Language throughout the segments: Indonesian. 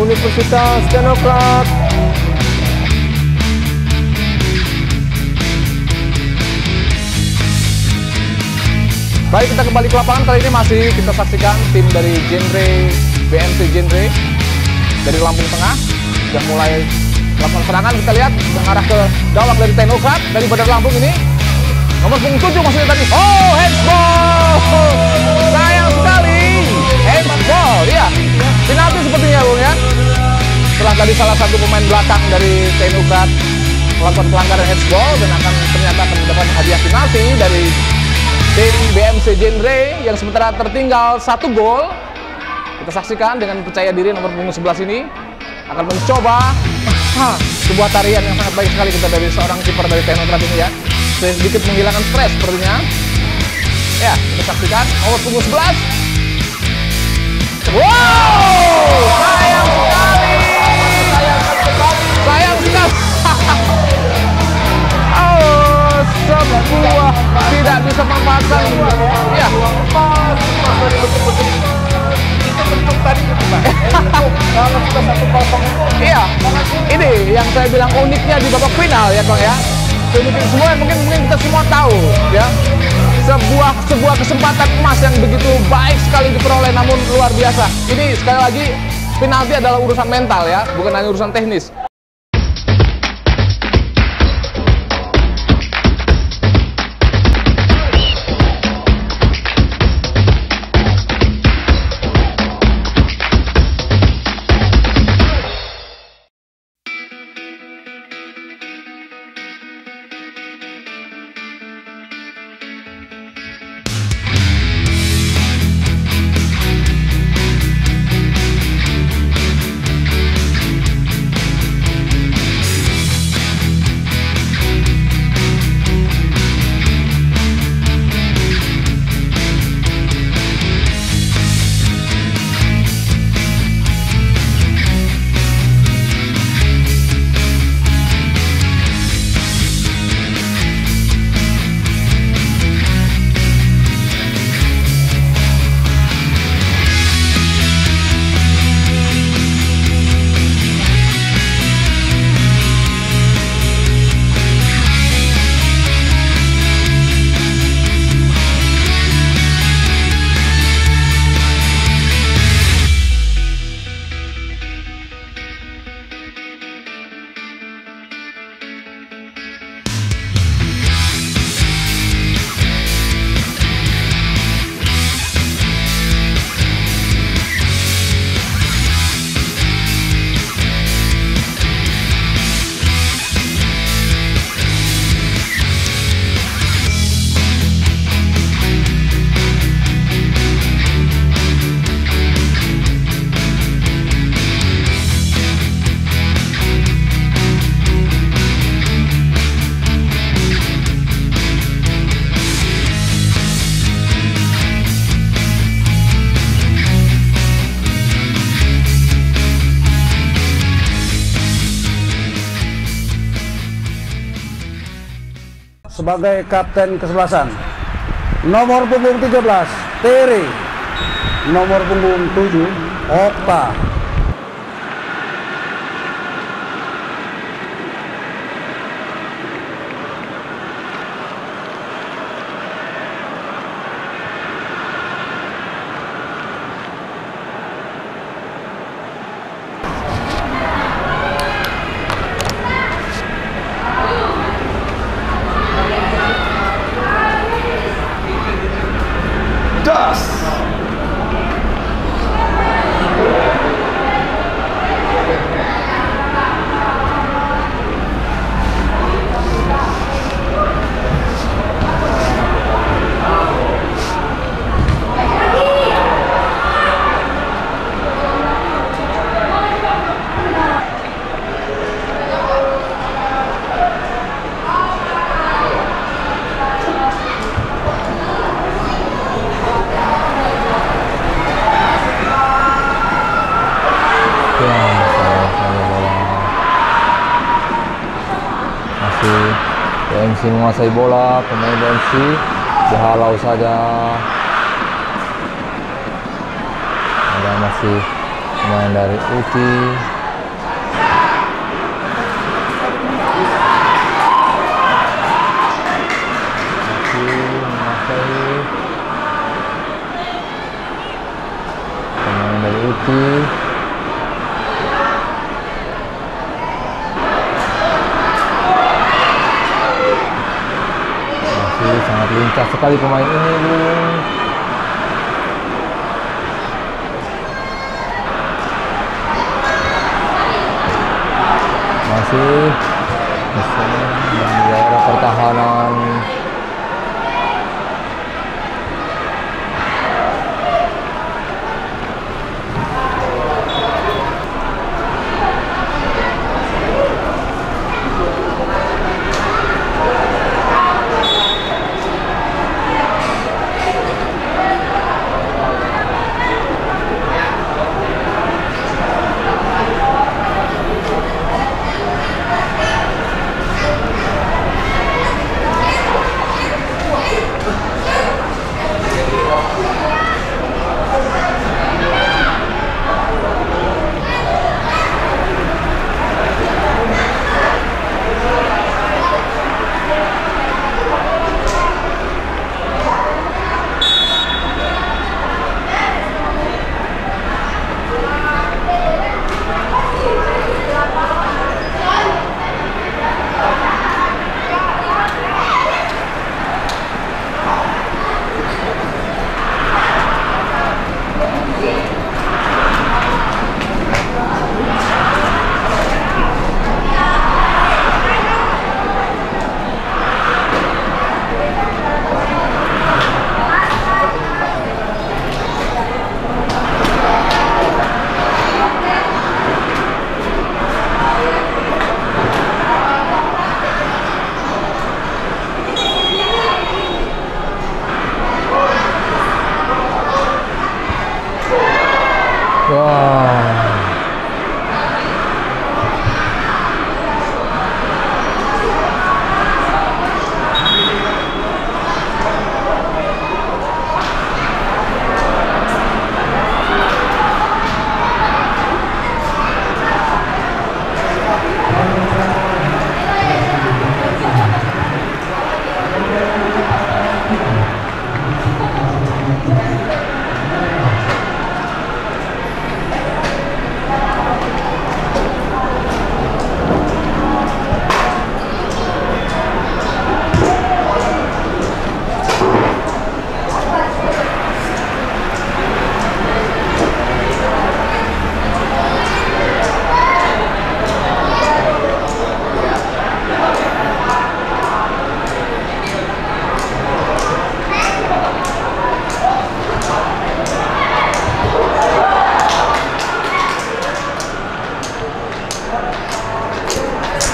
Universitas Demokrat. Baik, kita kembali ke lapangan. Kali ini masih kita saksikan tim dari genre BMC Genre dari Lampung Tengah sudah mulai melakukan serangan. Kita lihat mengarah ke gawang dari Teknokrat dari Bandar Lampung ini. Nomor punggung 7 maksudnya tadi. Oh, handball! Sekali. Handball, iya. Penalti sepertinya, Bung ya. Setelah tadi salah satu pemain belakang dari Teknokrat melakukan pelanggaran handball dan akan ternyata akan mendapat hadiah penalti dari tim BMC Genre yang sementara tertinggal satu gol. Kita saksikan dengan percaya diri nomor punggung 11 ini akan mencoba sebuah tarian yang sangat baik sekali kita dari seorang kiper dari Teknokrat ini ya. Sedikit menghilangkan stres sepertinya. Ya, kita saksikan nomor punggung 11. Wow! Sayang sekali. Sayang sekali. oh, sebuah tidak bisa memanfaatkan. Ya. Iya, ini yang saya bilang uniknya di babak final ya Kang ya. Mungkin semua mungkin mungkin kita semua tahu ya. Sebuah sebuah kesempatan emas yang begitu baik sekali diperoleh namun luar biasa. Ini sekali lagi penalti adalah urusan mental ya, bukan hanya urusan teknis. Sebagai kapten kesebelasan. Nomor punggung 13, Terry. Nomor punggung 7, Okta. Ya, saya saya bola. Masih BMC menguasai bola, pemain BMC dihalau saja. Ada masih Pemain dari Uki. Sekali pemain ini.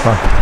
неплохо.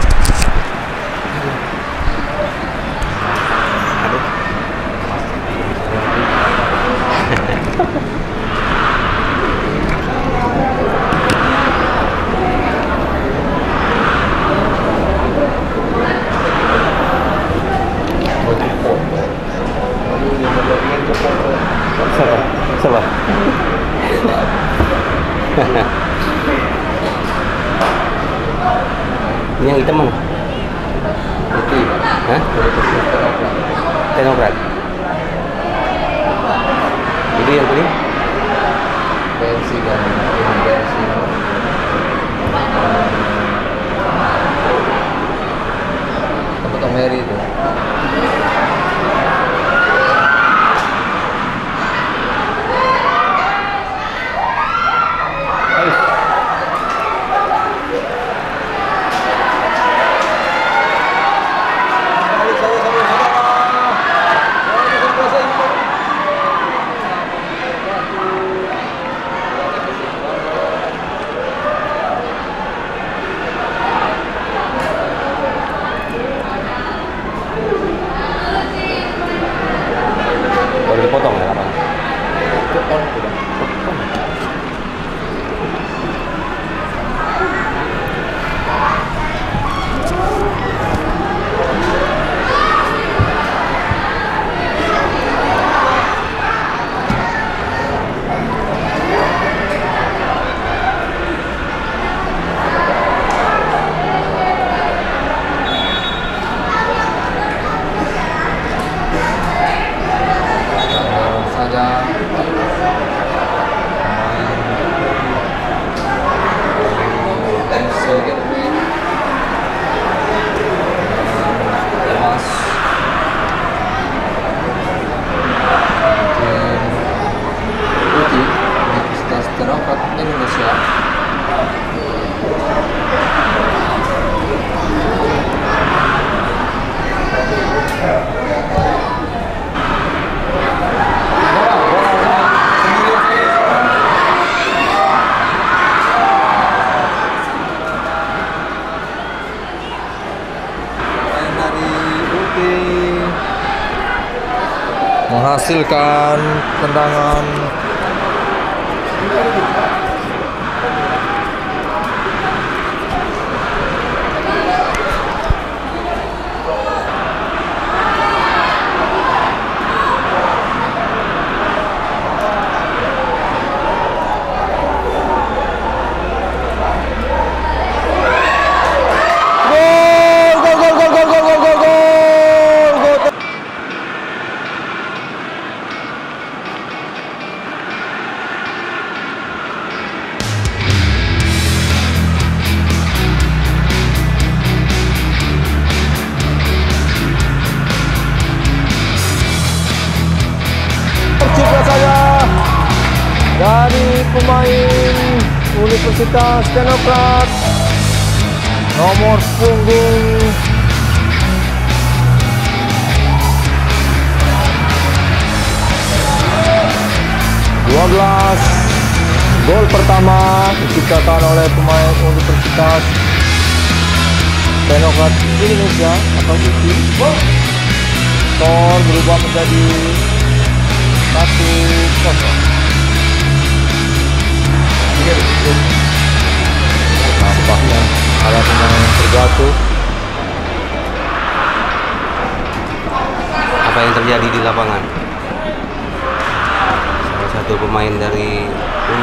memberikan tendangan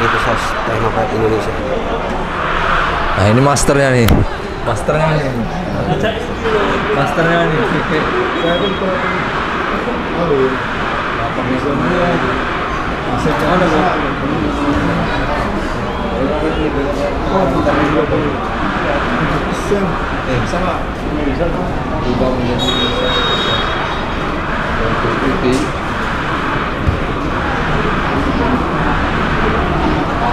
Universitas Teknokrat Indonesia. nah ini masternya nih. Masternya nih. Masternya nih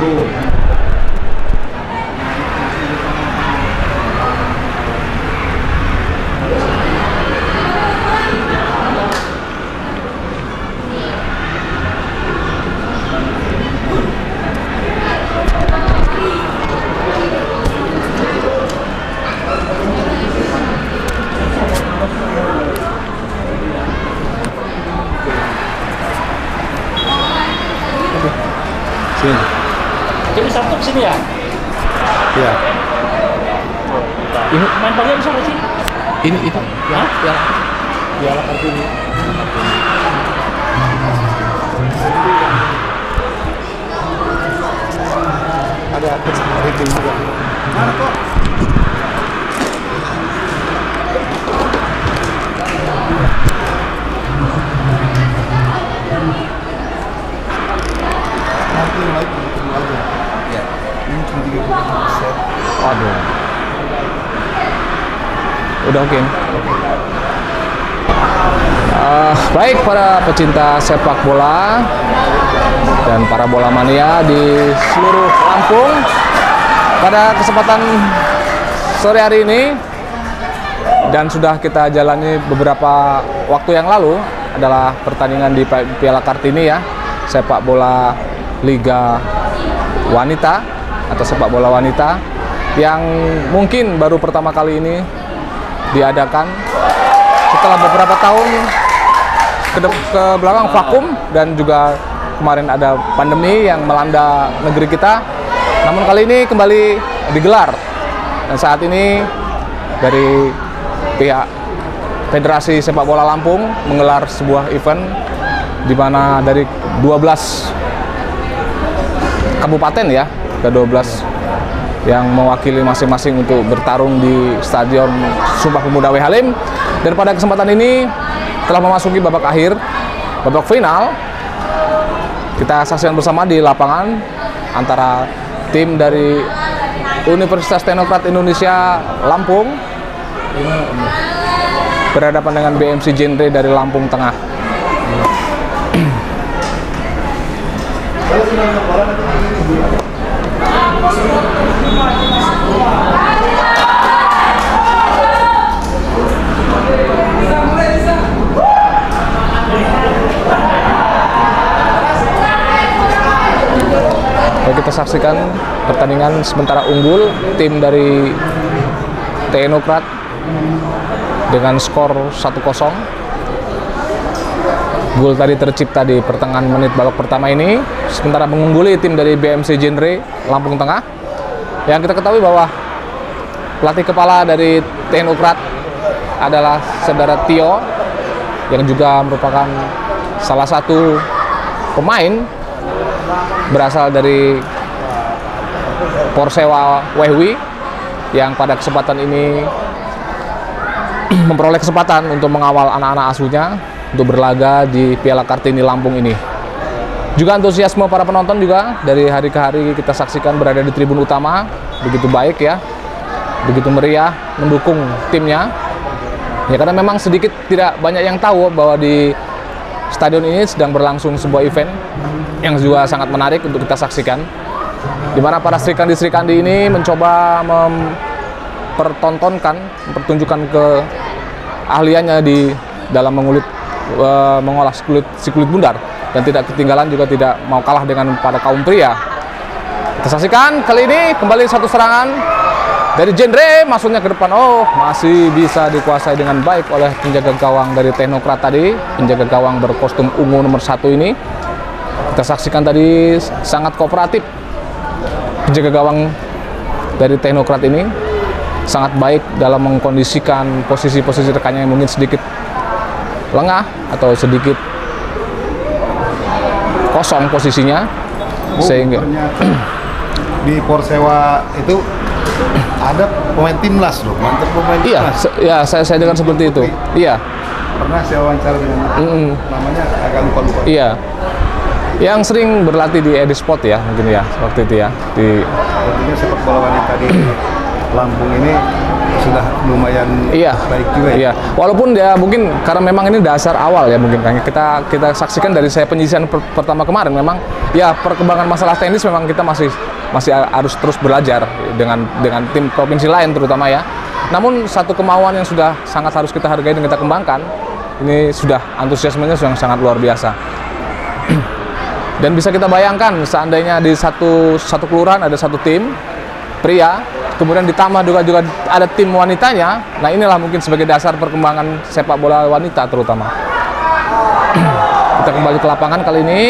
对。Jadi ke sini ya? Iya. Ini main bagian di sana sini? Ini itu. Ya, ya. Ya, lah Kartini. Ada apa sih? juga. Mana kok? Thank you. Waduh. Udah oke. Ah, baik para pecinta sepak bola dan para bola mania di seluruh Lampung pada kesempatan sore hari ini dan sudah kita jalani beberapa waktu yang lalu adalah pertandingan di Pi- Piala Kartini ya sepak bola Liga Wanita atau sepak bola wanita yang mungkin baru pertama kali ini diadakan setelah beberapa tahun ke, ke belakang vakum dan juga kemarin ada pandemi yang melanda negeri kita. Namun kali ini kembali digelar dan saat ini dari pihak Federasi Sepak Bola Lampung menggelar sebuah event di mana dari 12 kabupaten ya ke 12 yang mewakili masing-masing untuk bertarung di Stadion Sumpah Pemuda W Halim. Dan pada kesempatan ini telah memasuki babak akhir babak final. Kita saksikan bersama di lapangan antara tim dari Universitas Teknokrat Indonesia Lampung. Berhadapan dengan BMC Genre dari Lampung Tengah kita saksikan pertandingan sementara unggul tim dari Teknokrat dengan skor 1-0. Gol tadi tercipta di pertengahan menit babak pertama ini, sementara mengungguli tim dari BMC Genre Lampung Tengah. Yang kita ketahui bahwa pelatih kepala dari Teknokrat adalah saudara Tio yang juga merupakan salah satu pemain berasal dari Porsewa Wehwi yang pada kesempatan ini memperoleh kesempatan untuk mengawal anak-anak asuhnya untuk berlaga di Piala Kartini Lampung ini. Juga antusiasme para penonton juga dari hari ke hari kita saksikan berada di tribun utama. Begitu baik ya, begitu meriah mendukung timnya. Ya karena memang sedikit tidak banyak yang tahu bahwa di stadion ini sedang berlangsung sebuah event yang juga sangat menarik untuk kita saksikan. Di mana para serikandi-serikandi ini mencoba mempertontonkan, mempertunjukkan ke ahliannya di dalam mengulit eh, mengolah kulit, si kulit bundar dan tidak ketinggalan juga tidak mau kalah dengan pada kaum pria. Kita saksikan kali ini kembali satu serangan dari genre masuknya ke depan. Oh, masih bisa dikuasai dengan baik oleh penjaga gawang dari Teknokrat tadi, penjaga gawang berkostum ungu nomor satu ini. Kita saksikan tadi sangat kooperatif penjaga gawang dari Teknokrat ini sangat baik dalam mengkondisikan posisi-posisi rekannya yang mungkin sedikit lengah atau sedikit kosong posisinya Bu, sehingga di Porsewa itu ada pemain timnas loh, mantan pemain iya timnas. se- ya saya saya dengar seperti itu iya Pernah saya wawancara dengan Mm-mm. namanya agak lupa lupa. iya yang sering berlatih di Edisport ya mungkin ya waktu itu ya di sepak bola wanita di Lampung ini sudah lumayan Iya. baik juga ya. Iya. Walaupun ya mungkin karena memang ini dasar awal ya mungkin kan kita kita saksikan dari saya penyisian per- pertama kemarin memang ya perkembangan masalah tenis memang kita masih masih harus terus belajar dengan dengan tim provinsi lain terutama ya. Namun satu kemauan yang sudah sangat harus kita hargai dan kita kembangkan ini sudah antusiasmenya sudah sangat luar biasa. Dan bisa kita bayangkan seandainya di satu satu kelurahan ada satu tim pria, kemudian ditambah juga juga ada tim wanitanya. Nah, inilah mungkin sebagai dasar perkembangan sepak bola wanita terutama. kita kembali ke lapangan kali ini.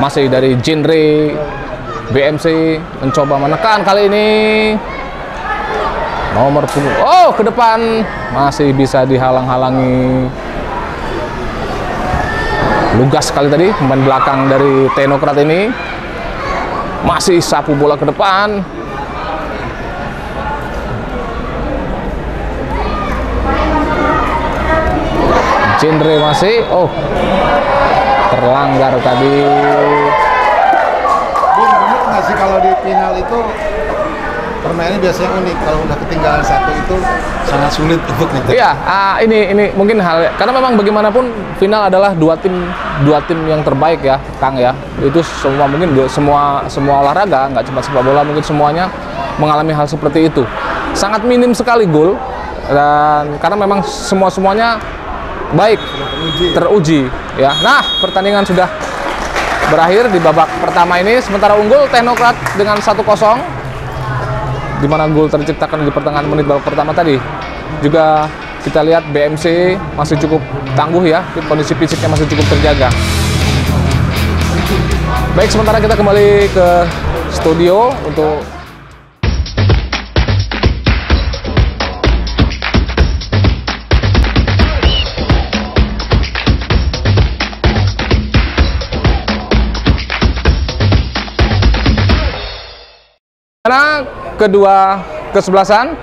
Masih dari genre BMC mencoba menekan kali ini. Nomor punggung oh ke depan masih bisa dihalang-halangi. Lugas sekali tadi pemain belakang dari Teknokrat ini. Masih sapu bola ke depan genre masih oh terlanggar tadi Bung, bener nggak sih kalau di final itu permainannya biasanya unik. Kalau udah ketinggalan satu itu sangat sulit untuk nyetak. Iya, ah, ini ini mungkin hal karena memang bagaimanapun final adalah dua tim dua tim yang terbaik ya, Kang ya. Itu semua mungkin semua semua olahraga, nggak cuma sepak bola, mungkin semuanya mengalami hal seperti itu. Sangat minim sekali gol dan karena memang semua semuanya baik teruji ya. Nah, pertandingan sudah berakhir di babak pertama ini sementara unggul Teknokrat dengan 1-0 di mana gol terciptakan di pertengahan menit babak pertama tadi. Juga kita lihat BMC masih cukup tangguh ya, kondisi fisiknya masih cukup terjaga. Baik, sementara kita kembali ke studio untuk kedua kesebelasan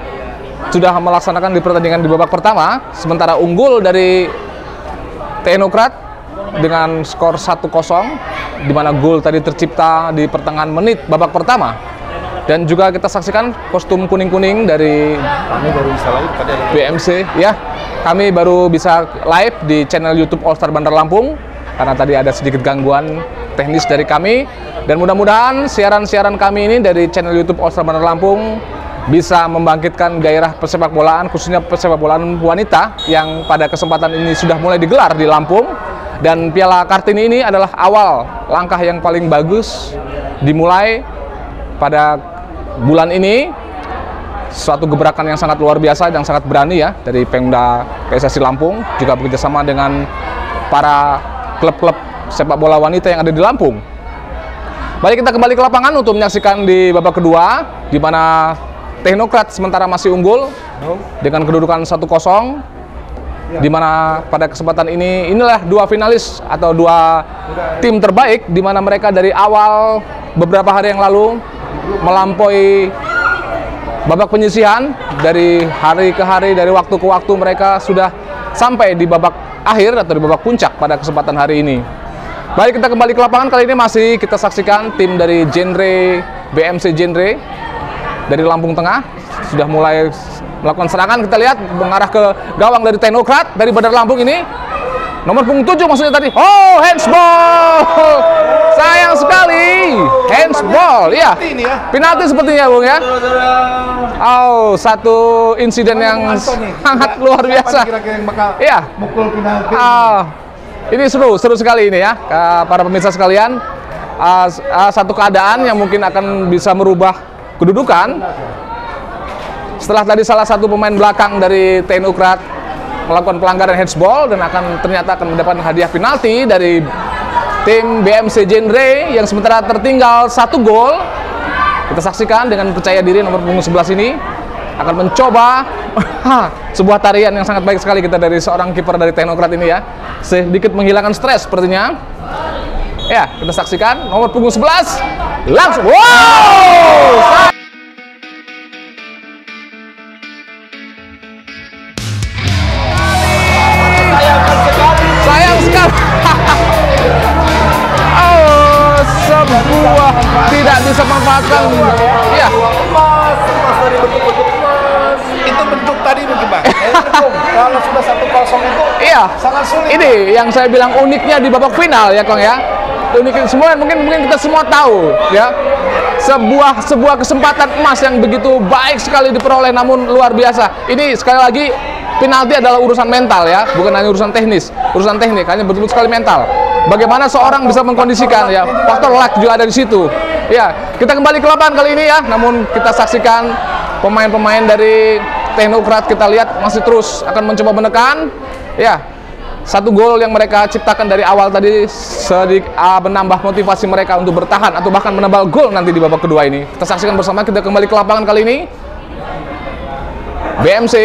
sudah melaksanakan di pertandingan di babak pertama, sementara unggul dari Teknokrat dengan skor 1-0 di mana gol tadi tercipta di pertengahan menit babak pertama. Dan juga kita saksikan kostum kuning-kuning dari Kami baru bisa lagi tadi ada BMC ya. Kami baru bisa live di channel YouTube All Star Bandar Lampung karena tadi ada sedikit gangguan teknis dari kami. Dan mudah-mudahan siaran-siaran kami ini dari channel YouTube Star Bandar Lampung bisa membangkitkan gairah persepak bolaan khususnya persepak bolaan wanita yang pada kesempatan ini sudah mulai digelar di Lampung. Dan Piala Kartini ini adalah awal langkah yang paling bagus dimulai pada bulan ini. Suatu gebrakan yang sangat luar biasa dan sangat berani ya dari Pemda PSSI Lampung juga bekerjasama dengan para klub-klub sepak bola wanita yang ada di Lampung. Baik kita kembali ke lapangan untuk menyaksikan di babak kedua di mana Teknokrat sementara masih unggul dengan kedudukan 1-0 di mana pada kesempatan ini inilah dua finalis atau dua tim terbaik di mana mereka dari awal beberapa hari yang lalu melampaui babak penyisihan dari hari ke hari dari waktu ke waktu mereka sudah sampai di babak akhir atau di babak puncak pada kesempatan hari ini. Baik kita kembali ke lapangan. Kali ini masih kita saksikan tim dari genre BMC genre dari Lampung Tengah. Sudah mulai melakukan serangan. Kita lihat mengarah ke gawang dari Teknokrat dari Bandar Lampung ini. Nomor punggung 7 maksudnya tadi. Oh handsball! Sayang sekali. Handsball ya penalti sepertinya Bung ya. Oh satu insiden yang sangat Siapa- luar biasa. Iya. mukul penalti. Ini seru, seru sekali ini ya, para pemirsa sekalian. Ah, ah, satu keadaan yang mungkin akan bisa merubah kedudukan. Setelah tadi salah satu pemain belakang dari TNI Ukrat melakukan pelanggaran handsball dan akan ternyata akan mendapatkan hadiah penalti dari tim BMC Genre yang sementara tertinggal satu gol. Kita saksikan dengan percaya diri nomor punggung 11 ini akan mencoba sebuah tarian yang sangat baik sekali kita dari seorang kiper dari Teknokrat ini ya. Sedikit menghilangkan stres sepertinya. Ya, kita saksikan nomor punggung 11 langsung wow! Sulit. Ini yang saya bilang uniknya di babak final ya, Kong ya. Unik semua mungkin mungkin kita semua tahu ya. Sebuah sebuah kesempatan emas yang begitu baik sekali diperoleh namun luar biasa. Ini sekali lagi penalti adalah urusan mental ya, bukan hanya urusan teknis. Urusan teknik hanya betul sekali mental. Bagaimana seorang bisa mengkondisikan ya, faktor luck juga ada di situ. Ya, kita kembali ke lapangan kali ini ya, namun kita saksikan pemain-pemain dari Teknokrat kita lihat masih terus akan mencoba menekan. Ya, satu gol yang mereka ciptakan dari awal tadi sedik, ah, menambah motivasi mereka untuk bertahan atau bahkan menambal gol nanti di babak kedua ini. Kita saksikan bersama kita kembali ke lapangan kali ini. BMC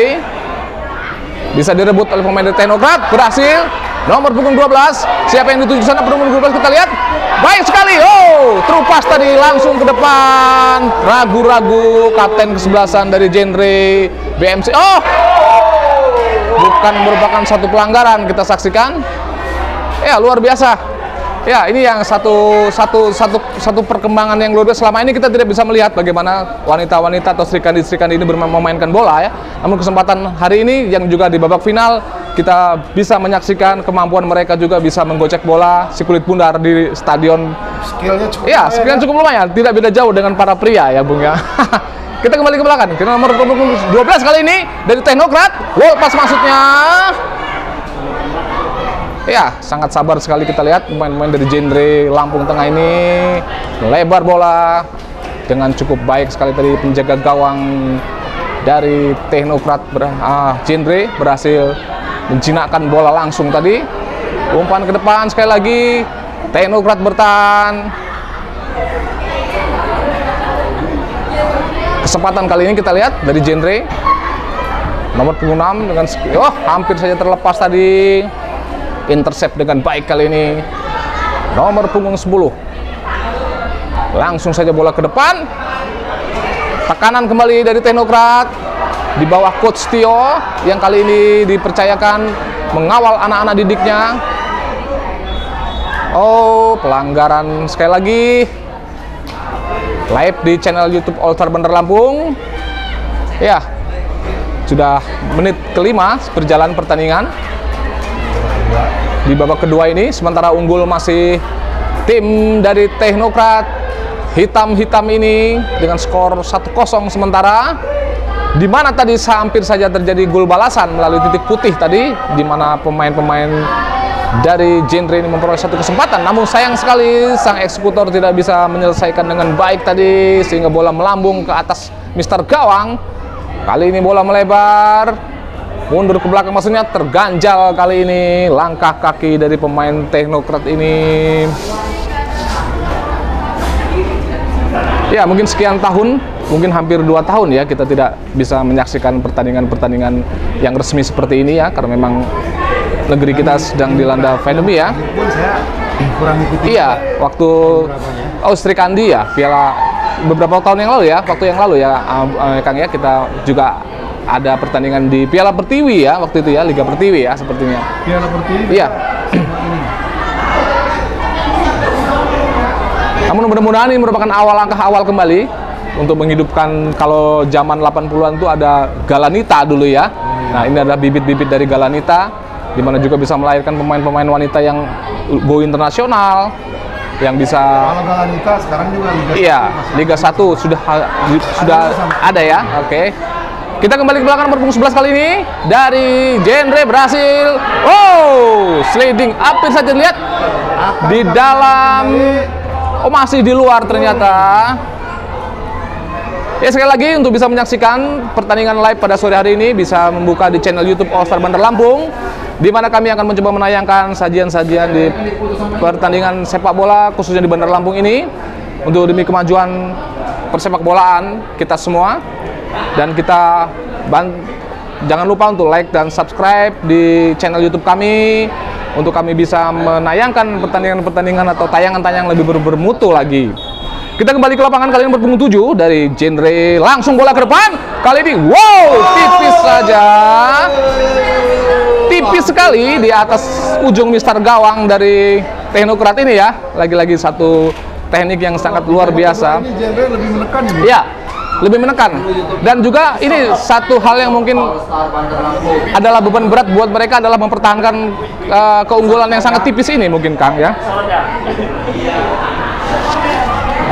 bisa direbut oleh pemain dari Teknokrat. Berhasil. Nomor punggung 12 siapa yang dituju sana? Punggung 12 kita lihat. Baik sekali. Oh terupas tadi langsung ke depan. Ragu-ragu kapten kesebelasan dari genre BMC oh bukan merupakan satu pelanggaran kita saksikan ya luar biasa ya ini yang satu satu satu satu perkembangan yang luar biasa selama ini kita tidak bisa melihat bagaimana wanita-wanita atau serikandi-serikandi ini bermain memainkan bola ya namun kesempatan hari ini yang juga di babak final kita bisa menyaksikan kemampuan mereka juga bisa menggocek bola si kulit bundar di stadion skillnya cukup. Ya, lumayan, sekian ya. cukup lumayan. Tidak beda jauh dengan para pria ya, Bung ya. Kita kembali ke belakang. Ke nomor 12 kali ini dari Teknokrat. Wall pas maksudnya. Ya, sangat sabar sekali kita lihat pemain-pemain dari genre Lampung Tengah ini lebar bola dengan cukup baik sekali tadi penjaga gawang dari Teknokrat ber, ah, genre berhasil menjinakkan bola langsung tadi. Umpan ke depan sekali lagi Teknokrat bertahan. Kesempatan kali ini kita lihat dari genre nomor punggung 6 dengan oh hampir saja terlepas tadi. Intercept dengan baik kali ini. Nomor punggung 10. Langsung saja bola ke depan. Tekanan kembali dari Teknokrat di bawah coach Tio yang kali ini dipercayakan mengawal anak-anak didiknya. Oh, pelanggaran sekali lagi. Live di channel YouTube All Star Bandar Lampung. Ya, sudah menit kelima berjalan pertandingan di babak kedua ini. Sementara unggul masih tim dari Teknokrat hitam-hitam ini dengan skor 1-0 sementara di mana tadi hampir saja terjadi gol balasan melalui titik putih tadi di mana pemain-pemain dari genre ini memperoleh satu kesempatan namun sayang sekali sang eksekutor tidak bisa menyelesaikan dengan baik tadi sehingga bola melambung ke atas Mister Gawang. Kali ini bola melebar mundur ke belakang maksudnya terganjal kali ini langkah kaki dari pemain teknokrat ini. Ya mungkin sekian tahun, mungkin hampir dua tahun ya kita tidak bisa menyaksikan pertandingan-pertandingan yang resmi seperti ini ya karena memang negeri kita sedang dilanda pandemi ya. Kurang ikuti. Iya, waktu oh Sri Kandi ya, Piala beberapa tahun yang lalu ya, waktu yang lalu ya, uh, uh, Kang ya kita juga ada pertandingan di Piala Pertiwi ya waktu itu ya, Liga Pertiwi ya sepertinya. Piala Pertiwi. Iya. Namun mudah-mudahan ini merupakan awal langkah awal kembali untuk menghidupkan kalau zaman 80-an itu ada Galanita dulu ya. Nah, ini adalah bibit-bibit dari Galanita di mana juga bisa melahirkan pemain-pemain wanita yang go internasional yang bisa Kalau Galanita sekarang juga Liga Iya, Liga 1 sudah sudah ada ya. Oke. Kita kembali ke belakang nomor punggung 11 kali ini dari genre Brasil. Oh, sliding hampir saja lihat di dalam Oh, masih di luar ternyata. Ya sekali lagi untuk bisa menyaksikan pertandingan live pada sore hari ini bisa membuka di channel YouTube All Star Bandar Lampung di mana kami akan mencoba menayangkan sajian-sajian di pertandingan sepak bola khususnya di Bandar Lampung ini untuk demi kemajuan persepak bolaan kita semua dan kita ban- jangan lupa untuk like dan subscribe di channel YouTube kami untuk kami bisa menayangkan pertandingan-pertandingan atau tayangan-tayangan lebih ber- bermutu lagi. Kita kembali ke lapangan kali ini berpunggung 7 dari genre langsung bola ke depan. Kali ini wow, tipis saja. Tipis sekali di atas ujung Mister Gawang dari Teknokrat ini ya. Lagi-lagi satu teknik yang sangat luar biasa. Ini genre lebih menekan. Iya, lebih menekan. Dan juga ini satu hal yang mungkin adalah beban berat buat mereka adalah mempertahankan uh, keunggulan yang sangat tipis ini mungkin Kang ya.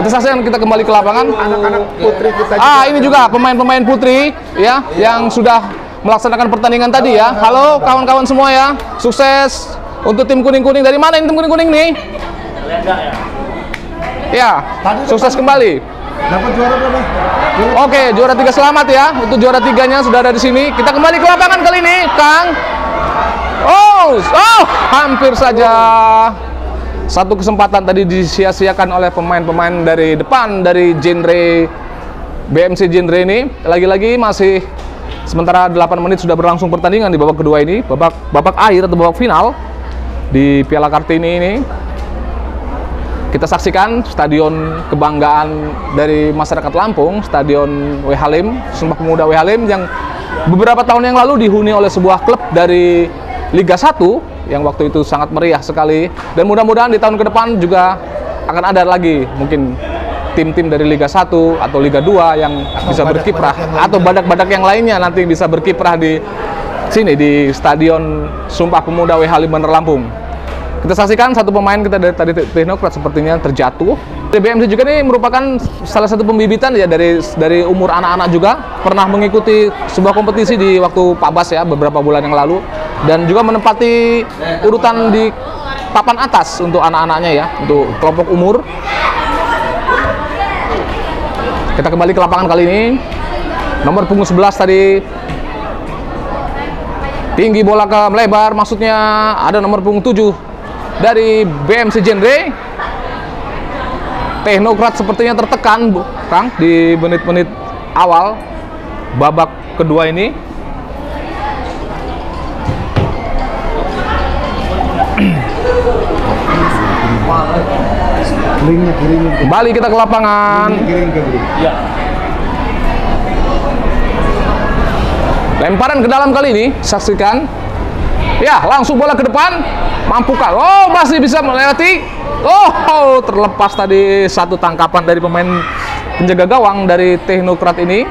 Kita saksikan kita kembali ke lapangan. Anak-anak putri kita Ah, ini juga pemain-pemain putri ya yang sudah melaksanakan pertandingan tadi ya. Halo kawan-kawan semua ya. Sukses untuk tim kuning-kuning. Dari mana ini tim kuning-kuning nih? Ya, sukses kembali. dapat juara berapa? Oke, juara tiga selamat ya. Untuk juara tiganya sudah ada di sini. Kita kembali ke lapangan kali ini, Kang. Oh, oh, hampir saja satu kesempatan tadi disia-siakan oleh pemain-pemain dari depan dari genre BMC genre ini. Lagi-lagi masih sementara 8 menit sudah berlangsung pertandingan di babak kedua ini, babak babak akhir atau babak final di Piala Kartini ini. Kita saksikan stadion kebanggaan dari masyarakat Lampung, Stadion W Halim, Sumpah Pemuda W yang beberapa tahun yang lalu dihuni oleh sebuah klub dari Liga 1 yang waktu itu sangat meriah sekali dan mudah-mudahan di tahun ke depan juga akan ada lagi mungkin tim-tim dari Liga 1 atau Liga 2 yang bisa badak-badak berkiprah yang lainnya. atau badak-badak yang lainnya nanti bisa berkiprah di sini di Stadion Sumpah Pemuda W Halim Bandar Lampung. Kita saksikan satu pemain kita dari tadi Teknokrat sepertinya terjatuh. BMC juga ini merupakan salah satu pembibitan ya dari dari umur anak-anak juga pernah mengikuti sebuah kompetisi di waktu Pak Bas ya beberapa bulan yang lalu dan juga menempati urutan di papan atas untuk anak-anaknya ya untuk kelompok umur. Kita kembali ke lapangan kali ini. Nomor punggung 11 tadi. Tinggi bola ke melebar maksudnya ada nomor punggung 7 dari BMC Genre. Teknokrat sepertinya tertekan Kang di menit-menit awal babak kedua ini Kiringnya, kiringnya. kembali kita ke lapangan Kiring ke kiring. Ya. lemparan ke dalam kali ini saksikan ya langsung bola ke depan mampukah oh masih bisa melewati oh, oh, terlepas tadi satu tangkapan dari pemain penjaga gawang dari Teknokrat ini.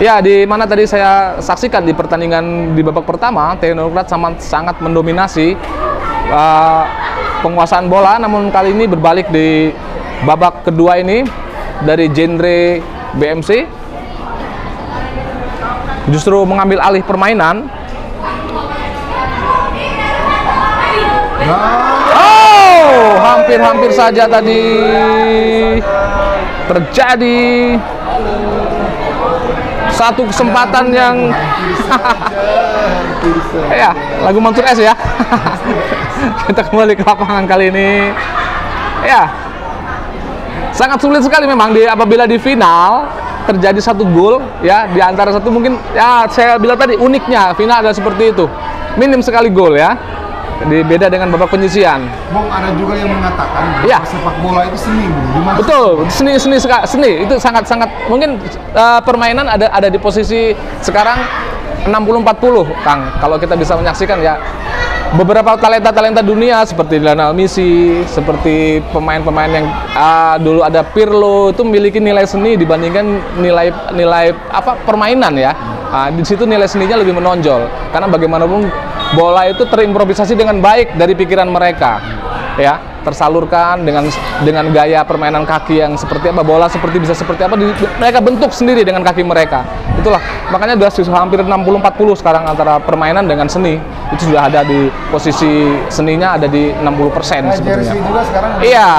Ya, di mana tadi saya saksikan di pertandingan di babak pertama, Teknokrat sama sangat mendominasi uh, penguasaan bola, namun kali ini berbalik di babak kedua ini dari genre BMC justru mengambil alih permainan. Oh, hampir-hampir saja tadi terjadi satu kesempatan yang ya lagu Mansur S ya kita kembali ke lapangan kali ini. Ya sangat sulit sekali memang di apabila di final terjadi satu gol ya di antara satu mungkin ya saya bilang tadi uniknya final adalah seperti itu. Minim sekali gol ya. Di beda dengan babak penyisian. Bung ada juga yang mengatakan bahwa sepak bola itu seni, Bung. Betul, seni? Seni seni itu sangat sangat mungkin uh, permainan ada ada di posisi sekarang 60-40 Kang. Kalau kita bisa menyaksikan ya beberapa talenta-talenta dunia seperti Lionel Messi, seperti pemain-pemain yang uh, dulu ada Pirlo itu memiliki nilai seni dibandingkan nilai nilai apa permainan ya. Ah, di situ nilai seninya lebih menonjol karena bagaimanapun bola itu terimprovisasi dengan baik dari pikiran mereka ya tersalurkan dengan dengan gaya permainan kaki yang seperti apa bola seperti bisa seperti apa di- mereka bentuk sendiri dengan kaki mereka itulah makanya sudah hampir 60-40 sekarang antara permainan dengan seni itu sudah ada di posisi seninya ada di 60% Nah, sebetulnya juga sekarang Iya.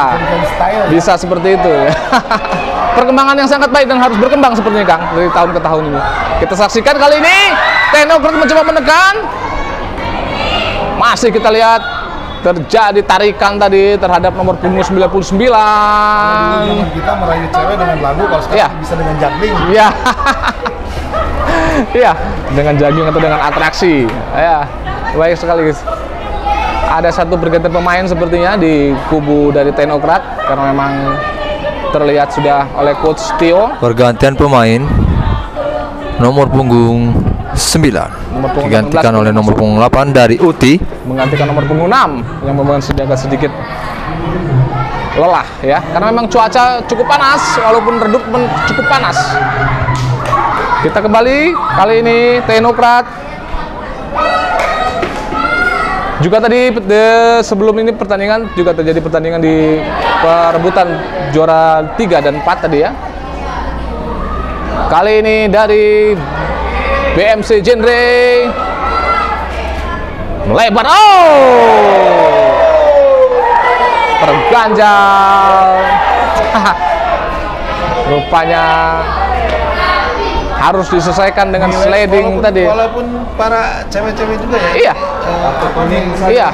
style. ya. bisa seperti itu ya. Perkembangan yang sangat baik dan harus berkembang sepertinya Kang dari tahun ke tahun ini. Kita saksikan kali ini Teknokrat mencoba menekan. Masih kita lihat terjadi tarikan tadi terhadap nomor punggung 99. Dulu zaman kita merayu cewek dengan lagu, kalau sekarang Iya. bisa dengan juggling. Iya. Iya, dengan jogging atau dengan atraksi. Ya, baik sekali guys. Ada satu pergantian pemain sepertinya di kubu dari Teknokrat karena memang terlihat sudah oleh coach Tio Pergantian pemain nomor punggung 9 Nomor punggung digantikan 18, oleh nomor punggung 8 dari Uti. Menggantikan nomor punggung 6 yang memang sedikit sedikit lelah ya. Karena memang cuaca cukup panas walaupun redup cukup panas. Kita kembali kali ini Teknokrat. Juga tadi de- sebelum ini pertandingan juga terjadi pertandingan di perebutan juara 3 dan 4 tadi ya. Kali ini dari BMC Genre. Melebar. Oh! Terganjal. Rupanya harus diselesaikan dengan sliding walaupun, tadi. Walaupun para cewek-cewek juga ya. Iya. Ini iya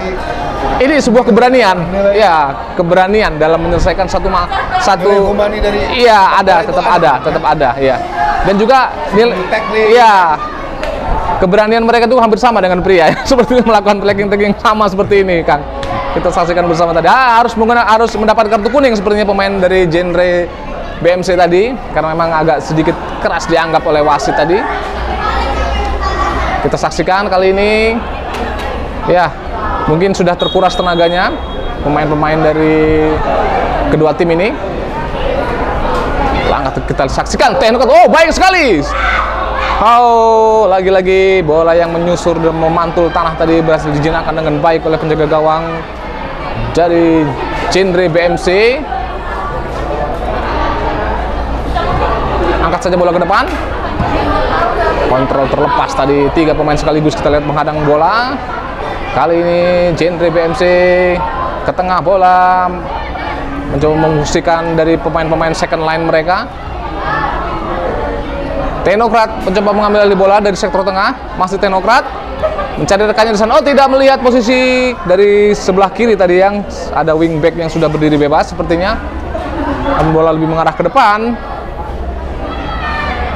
ini sebuah keberanian. Ya keberanian dalam menyelesaikan satu ma- satu Nilai dari iya ada tetap ada. ada tetap ada ya dan juga nilai iya. Keberanian mereka itu hampir sama dengan pria seperti melakukan tackling tackling sama seperti ini Kang. Kita saksikan bersama tadi. Ah, harus menggunakan harus mendapat kartu kuning sepertinya pemain dari genre BMC tadi karena memang agak sedikit keras dianggap oleh wasit tadi. Kita saksikan kali ini. Ya mungkin sudah terkuras tenaganya pemain-pemain dari kedua tim ini langkah kita saksikan teknik oh baik sekali Oh, lagi-lagi bola yang menyusur dan memantul tanah tadi berhasil dijinakkan dengan baik oleh penjaga gawang dari genre BMC. Angkat saja bola ke depan. Kontrol terlepas tadi tiga pemain sekaligus kita lihat menghadang bola. Kali ini genre BMC ke tengah bola mencoba mengungsikan dari pemain-pemain second line mereka. Teknokrat mencoba mengambil alih bola dari sektor tengah, masih Teknokrat mencari rekannya di sana. Oh, tidak melihat posisi dari sebelah kiri tadi yang ada wingback yang sudah berdiri bebas sepertinya. Dan bola lebih mengarah ke depan.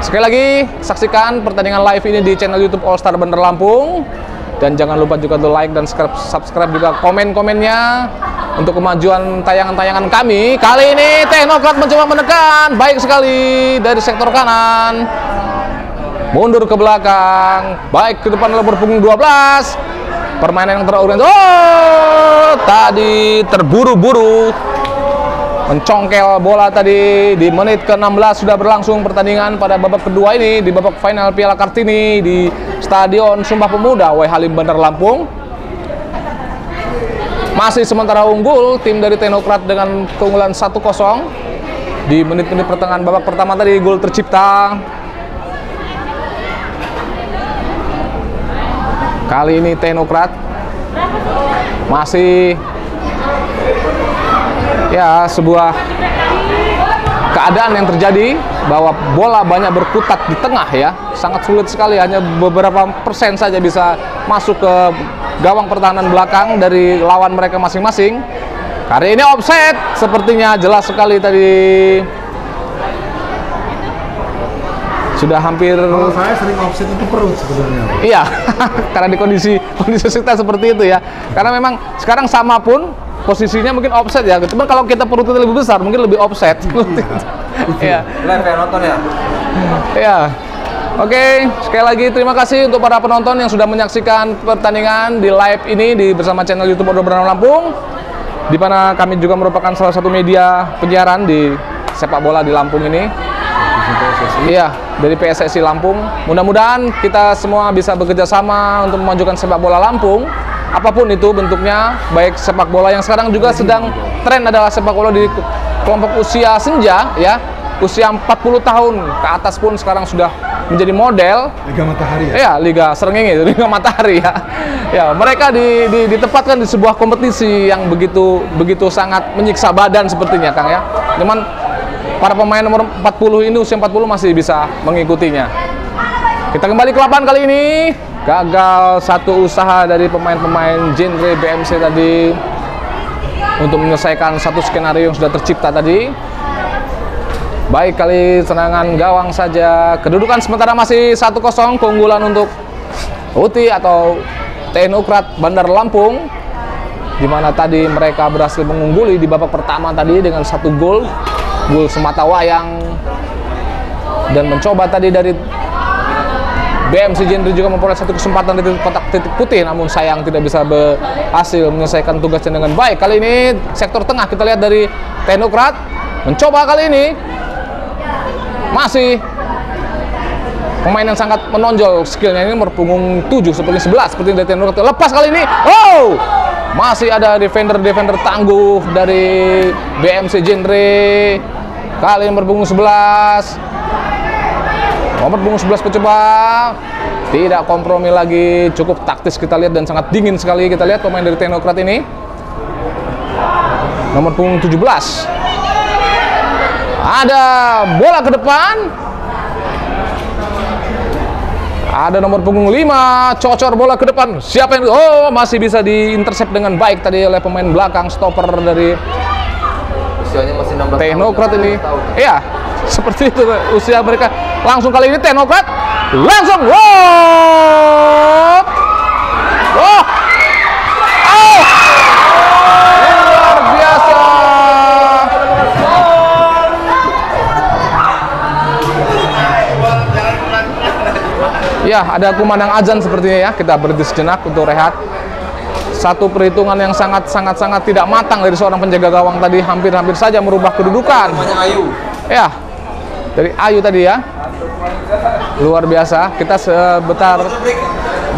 Sekali lagi, saksikan pertandingan live ini di channel YouTube All Star Bandar Lampung. Dan jangan lupa juga untuk like dan subscribe, juga komen-komennya untuk kemajuan tayangan-tayangan kami. Kali ini Teknokrat mencoba menekan, baik sekali dari sektor kanan. Mundur ke belakang, baik ke depan nomor punggung 12. Permainan yang terorient. Oh, tadi terburu-buru mencongkel bola tadi di menit ke-16 sudah berlangsung pertandingan pada babak kedua ini di babak final Piala Kartini di Stadion Sumpah Pemuda Wai Halim Bandar Lampung. Masih sementara unggul tim dari Teknokrat dengan keunggulan 1-0 di menit-menit pertengahan babak pertama tadi gol tercipta. Kali ini Teknokrat masih ya sebuah keadaan yang terjadi bahwa bola banyak berkutat di tengah ya sangat sulit sekali hanya beberapa persen saja bisa masuk ke gawang pertahanan belakang dari lawan mereka masing-masing kali ini offset sepertinya jelas sekali tadi sudah hampir Kalau saya sering offset itu perut sebenarnya. Iya, karena di kondisi kondisi kita seperti itu ya. Karena memang sekarang sama pun posisinya mungkin offset ya. Cuman kalau kita perut kita lebih besar mungkin lebih offset. Iya. Live ya nonton ya? Iya. Oke, sekali lagi terima kasih untuk para penonton yang sudah menyaksikan pertandingan di live ini di bersama channel YouTube Ordo Bernama Lampung di mana kami juga merupakan salah satu media penyiaran di sepak bola di Lampung ini. Iya, dari PSSI Lampung. Mudah-mudahan kita semua bisa bekerja sama untuk memajukan sepak bola Lampung. Apa pun itu bentuknya, baik sepak bola yang sekarang juga sedang tren adalah sepak bola di kelompok usia senja, ya, usia 40 tahun ke atas pun sekarang sudah menjadi model. Liga Matahari ya. Ya, Liga Serengenge, Liga Matahari ya. Ya, mereka di, di- ditempatkan di sebuah kompetisi yang begitu begitu sangat menyiksa badan sepertinya, Kang ya. Cuman para pemain nomor 40 ini usia 40 masih bisa mengikutinya. Kita kembali ke lapangan kali ini. Gagal satu usaha dari pemain-pemain genre BMC tadi untuk menyelesaikan satu skenario yang sudah tercipta tadi. Baik kali serangan gawang saja. Kedudukan sementara masih 1-0 keunggulan untuk UTI atau Teknokrat Bandar Lampung di mana tadi mereka berhasil mengungguli di babak pertama tadi dengan satu gol gol semata wayang dan mencoba tadi dari BMC Genre juga memperoleh satu kesempatan di kotak titik putih namun sayang tidak bisa berhasil menyelesaikan tugasnya dengan baik. Kali ini sektor tengah kita lihat dari Teknokrat. Mencoba kali ini. Masih. Pemain yang sangat menonjol skillnya ini nomor punggung 7 seperti 11 seperti dari Teknokrat. Lepas kali ini. Oh! Masih ada defender-defender tangguh dari BMC Genre kali ini berpunggung 11 Nomor punggung 11 mencoba tidak kompromi lagi, cukup taktis kita lihat dan sangat dingin sekali kita lihat pemain dari Teknokrat ini. Nomor punggung 17. Ada bola ke depan. Ada nomor punggung 5, cocor bola ke depan. Siapa yang oh masih bisa diintercept dengan baik tadi oleh pemain belakang stopper dari Usianya masih 16 tahun. Teknokrat ini. 16 tahun. Iya, seperti itu usia mereka. Langsung kali ini Teknokrat langsung wow. Oh. Oh. Luar biasa. Ya, ada kumandang azan sepertinya ya. Kita berhenti sejenak untuk rehat satu perhitungan yang sangat sangat sangat tidak matang dari seorang penjaga gawang tadi hampir-hampir saja merubah kedudukan. Namanya Ayu. Ya, dari Ayu tadi ya. Luar biasa. Kita sebentar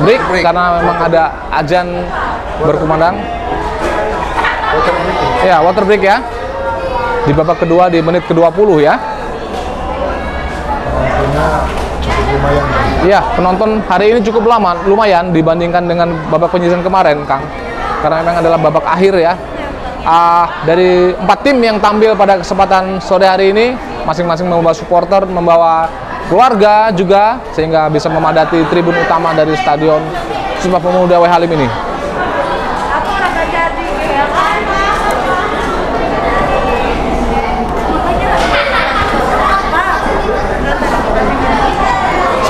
break, karena memang ada ajan berkumandang. Ya, water break ya. Di babak kedua di menit ke-20 ya. Lumayan. Iya, penonton hari ini cukup lama, lumayan dibandingkan dengan babak penyisian kemarin, Kang. Karena memang adalah babak akhir ya. Ah, dari empat tim yang tampil pada kesempatan sore hari ini, masing-masing membawa supporter, membawa keluarga juga, sehingga bisa memadati tribun utama dari Stadion Sumpah Pemuda W Halim ini.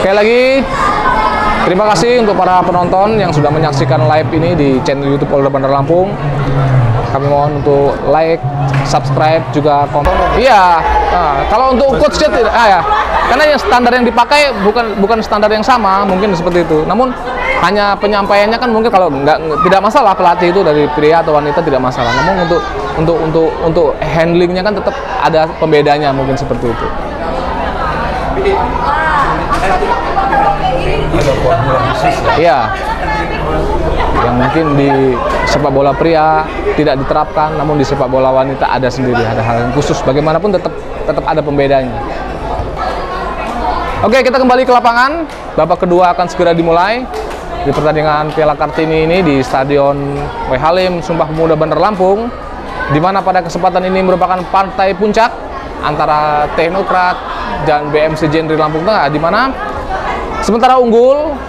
Sekali lagi, terima kasih untuk para penonton yang sudah menyaksikan live ini di channel YouTube Polda Bandar Lampung. Kami mohon untuk like, subscribe, juga komen. Iya, nah, kalau untuk coachnya tidak, ah ya, karena yang standar yang dipakai bukan bukan standar yang sama, mungkin seperti itu. Namun hanya penyampaiannya kan mungkin kalau nggak tidak masalah pelatih itu dari pria atau wanita tidak masalah. Namun untuk untuk untuk untuk handlingnya kan tetap ada pembedanya mungkin seperti itu. Iya. Yang mungkin di sepak bola pria tidak diterapkan, namun di sepak bola wanita ada sendiri, ada hal yang khusus. Bagaimanapun tetap tetap ada pembedanya. Oke, kita kembali ke lapangan. Babak kedua akan segera dimulai. Di pertandingan Piala Kartini ini di Stadion W Halim Sumpah Pemuda Bandar Lampung di mana pada kesempatan ini merupakan partai puncak antara Teknokrat dan BMC Genre Lampung Tengah di mana sementara unggul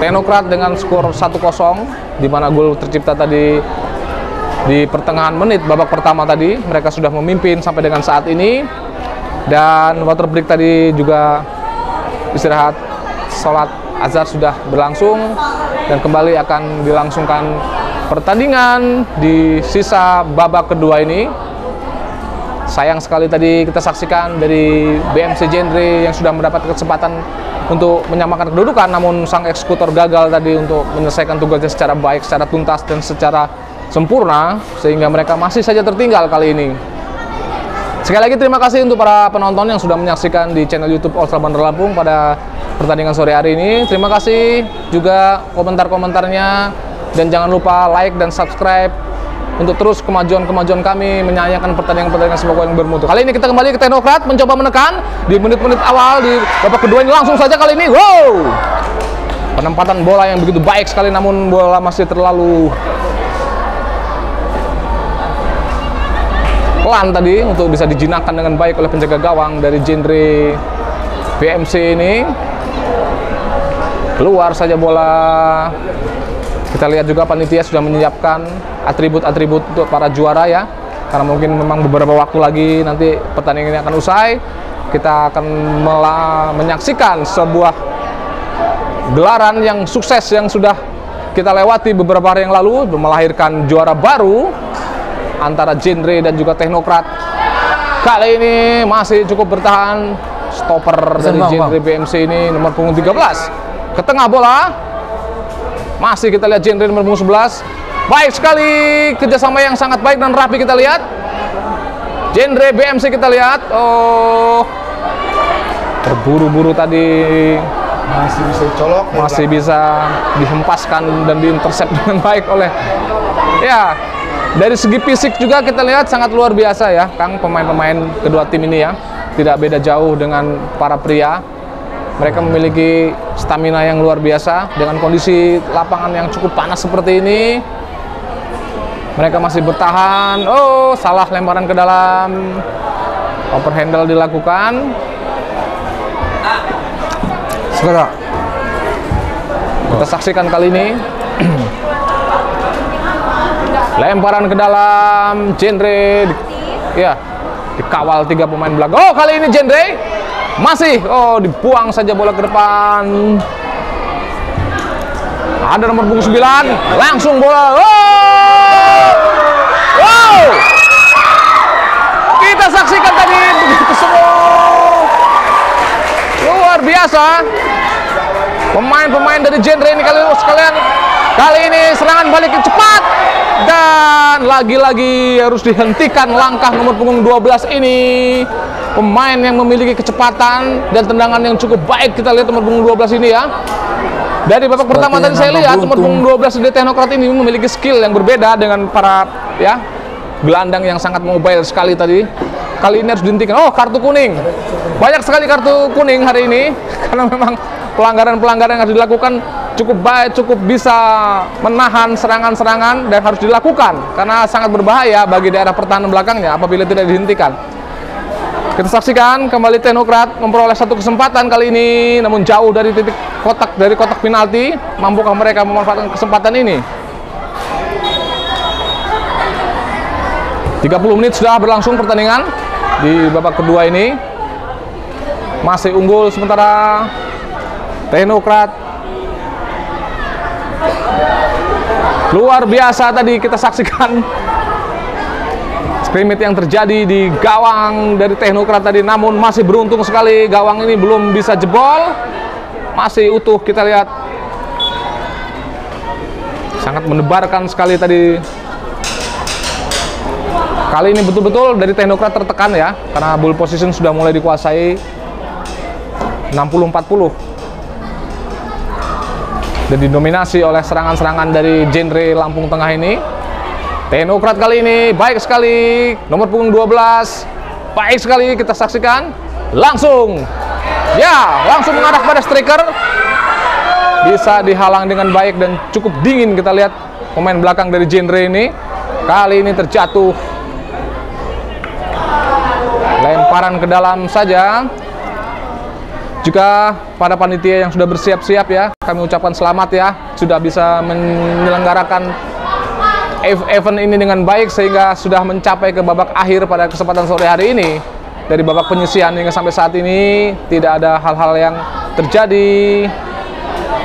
Teknokrat dengan skor 1-0 di mana gol tercipta tadi di pertengahan menit babak pertama tadi. Mereka sudah memimpin sampai dengan saat ini dan water break tadi juga istirahat sholat azhar sudah berlangsung dan kembali akan dilangsungkan pertandingan di sisa babak kedua ini. Sayang sekali tadi kita saksikan dari BMC Genre yang sudah mendapat kesempatan untuk menyamakan kedudukan namun sang eksekutor gagal tadi untuk menyelesaikan tugasnya secara baik, secara tuntas dan secara sempurna sehingga mereka masih saja tertinggal kali ini Sekali lagi terima kasih untuk para penonton yang sudah menyaksikan di channel YouTube Star Bandar Lampung pada pertandingan sore hari ini. Terima kasih juga komentar-komentarnya dan jangan lupa like dan subscribe untuk terus kemajuan-kemajuan kami menyayangkan pertandingan-pertandingan sepak bola yang bermutu. Kali ini kita kembali ke Teknokrat mencoba menekan di menit-menit awal di babak kedua ini langsung saja kali ini. Wow! Penempatan bola yang begitu baik sekali namun bola masih terlalu pelan tadi untuk bisa dijinakkan dengan baik oleh penjaga gawang dari genre BMC ini. Keluar saja bola. Kita lihat juga panitia sudah menyiapkan atribut-atribut untuk para juara ya. Karena mungkin memang beberapa waktu lagi nanti pertandingan ini akan usai. Kita akan menyaksikan sebuah gelaran yang sukses yang sudah kita lewati beberapa hari yang lalu melahirkan juara baru antara genre dan juga teknokrat. Kali ini masih cukup bertahan stopper dari genre BMC ini nomor punggung 13 ke tengah bola. Masih kita lihat genre nomor punggung 11 baik sekali kerjasama yang sangat baik dan rapi kita lihat. Genre BMC kita lihat. Oh terburu-buru tadi. Masih bisa colok masih bisa dihempaskan dan diintercept dengan baik oleh ya dari segi fisik juga kita lihat sangat luar biasa ya Kang pemain-pemain kedua tim ini ya. Tidak beda jauh dengan para pria. Mereka memiliki stamina yang luar biasa dengan kondisi lapangan yang cukup panas seperti ini. Mereka masih bertahan. Oh salah lemparan ke dalam. Over handle dilakukan. Segera. Kita saksikan kali ini lemparan ke dalam genre ya dikawal tiga pemain belakang. Oh kali ini genre masih oh dibuang saja bola ke depan. Ada nomor punggung 9 langsung bola. Oh! wow! Kita saksikan tadi begitu semua. Luar biasa. Pemain-pemain dari genre ini kali sekalian kali ini serangan balik cepat. Dan lagi-lagi harus dihentikan langkah nomor punggung 12 ini. Pemain yang memiliki kecepatan dan tendangan yang cukup baik. Kita lihat nomor punggung 12 ini ya. Dari babak pertama tadi saya lihat nomor punggung 12 di Teknokrat ini memiliki skill yang berbeda dengan para ya gelandang yang sangat mobile sekali tadi. Kali ini harus dihentikan. Oh kartu kuning. Banyak sekali kartu kuning hari ini. Karena memang pelanggaran-pelanggaran yang harus dilakukan cukup baik, cukup bisa menahan serangan-serangan dan harus dilakukan karena sangat berbahaya bagi daerah pertahanan belakangnya apabila tidak dihentikan. Kita saksikan kembali Teknokrat memperoleh satu kesempatan kali ini namun jauh dari titik kotak dari kotak penalti. Mampukah mereka memanfaatkan kesempatan ini? 30 menit sudah berlangsung pertandingan di babak kedua ini. Masih unggul sementara Teknokrat. Luar biasa tadi kita saksikan scrimmage yang terjadi di gawang dari Teknokrat tadi. Namun masih beruntung sekali gawang ini belum bisa jebol. Masih utuh kita lihat. Sangat menebarkan sekali tadi. Kali ini betul-betul dari Teknokrat tertekan ya karena bull position sudah mulai dikuasai 60-40 dan didominasi oleh serangan-serangan dari genre Lampung Tengah ini. Teknokrat kali ini baik sekali, nomor punggung 12. Baik sekali kita saksikan. Langsung. Ya, langsung mengarah pada striker. Bisa dihalang dengan baik dan cukup dingin kita lihat pemain belakang dari genre ini. Kali ini terjatuh. Lemparan ke dalam saja. Juga pada panitia yang sudah bersiap-siap ya, kami ucapkan selamat ya, sudah bisa menyelenggarakan ev- event ini dengan baik sehingga sudah mencapai ke babak akhir pada kesempatan sore hari ini. Dari babak penyisian hingga sampai saat ini tidak ada hal-hal yang terjadi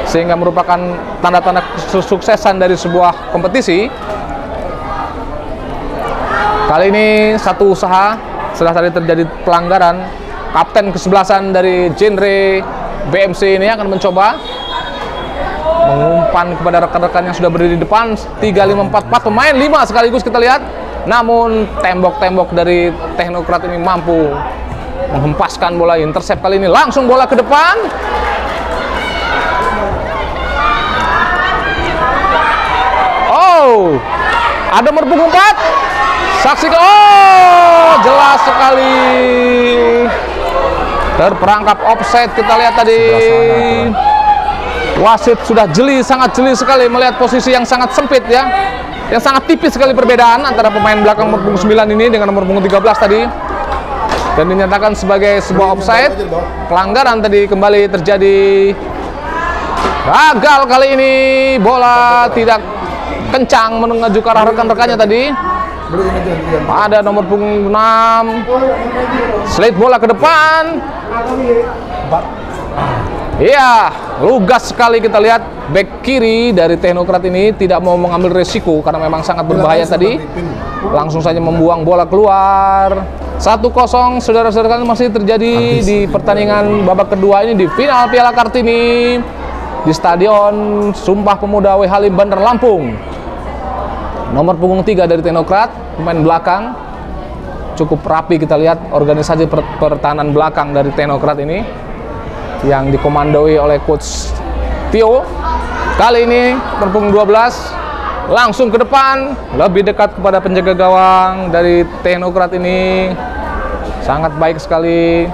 sehingga merupakan tanda-tanda kesuksesan dari sebuah kompetisi. Kali ini satu usaha setelah tadi terjadi pelanggaran kapten kesebelasan dari genre BMC ini akan mencoba mengumpan kepada rekan-rekan yang sudah berdiri di depan. 3, 5, 4, 4 pemain 5 sekaligus kita lihat. Namun tembok-tembok dari teknokrat ini mampu menghempaskan bola intercept kali ini. Langsung bola ke depan. Oh ada punggung 4 saksikan oh jelas sekali terperangkap offside kita lihat tadi. Wasit sudah jeli sangat jeli sekali melihat posisi yang sangat sempit ya. Yang sangat tipis sekali perbedaan antara pemain belakang nomor punggung 9 ini dengan nomor punggung 13 tadi. Dan dinyatakan sebagai sebuah offside. Pelanggaran tadi kembali terjadi. Gagal kali ini. Bola tidak kencang menuju ke arah rekan-rekannya tadi. Ada nomor punggung 6 slide bola ke depan Iya, lugas sekali kita lihat back kiri dari Teknokrat ini tidak mau mengambil resiko karena memang sangat berbahaya tadi. Langsung saja membuang bola keluar. 1-0 saudara-saudara masih terjadi di pertandingan babak kedua ini di final Piala Kartini di Stadion Sumpah Pemuda W Halim Bandar Lampung. Nomor punggung 3 dari Teknokrat, pemain belakang. Cukup rapi kita lihat organisasi per- pertahanan belakang dari Teknokrat ini yang dikomandoi oleh coach Tio. Kali ini berpung 12 langsung ke depan, lebih dekat kepada penjaga gawang dari Teknokrat ini. Sangat baik sekali.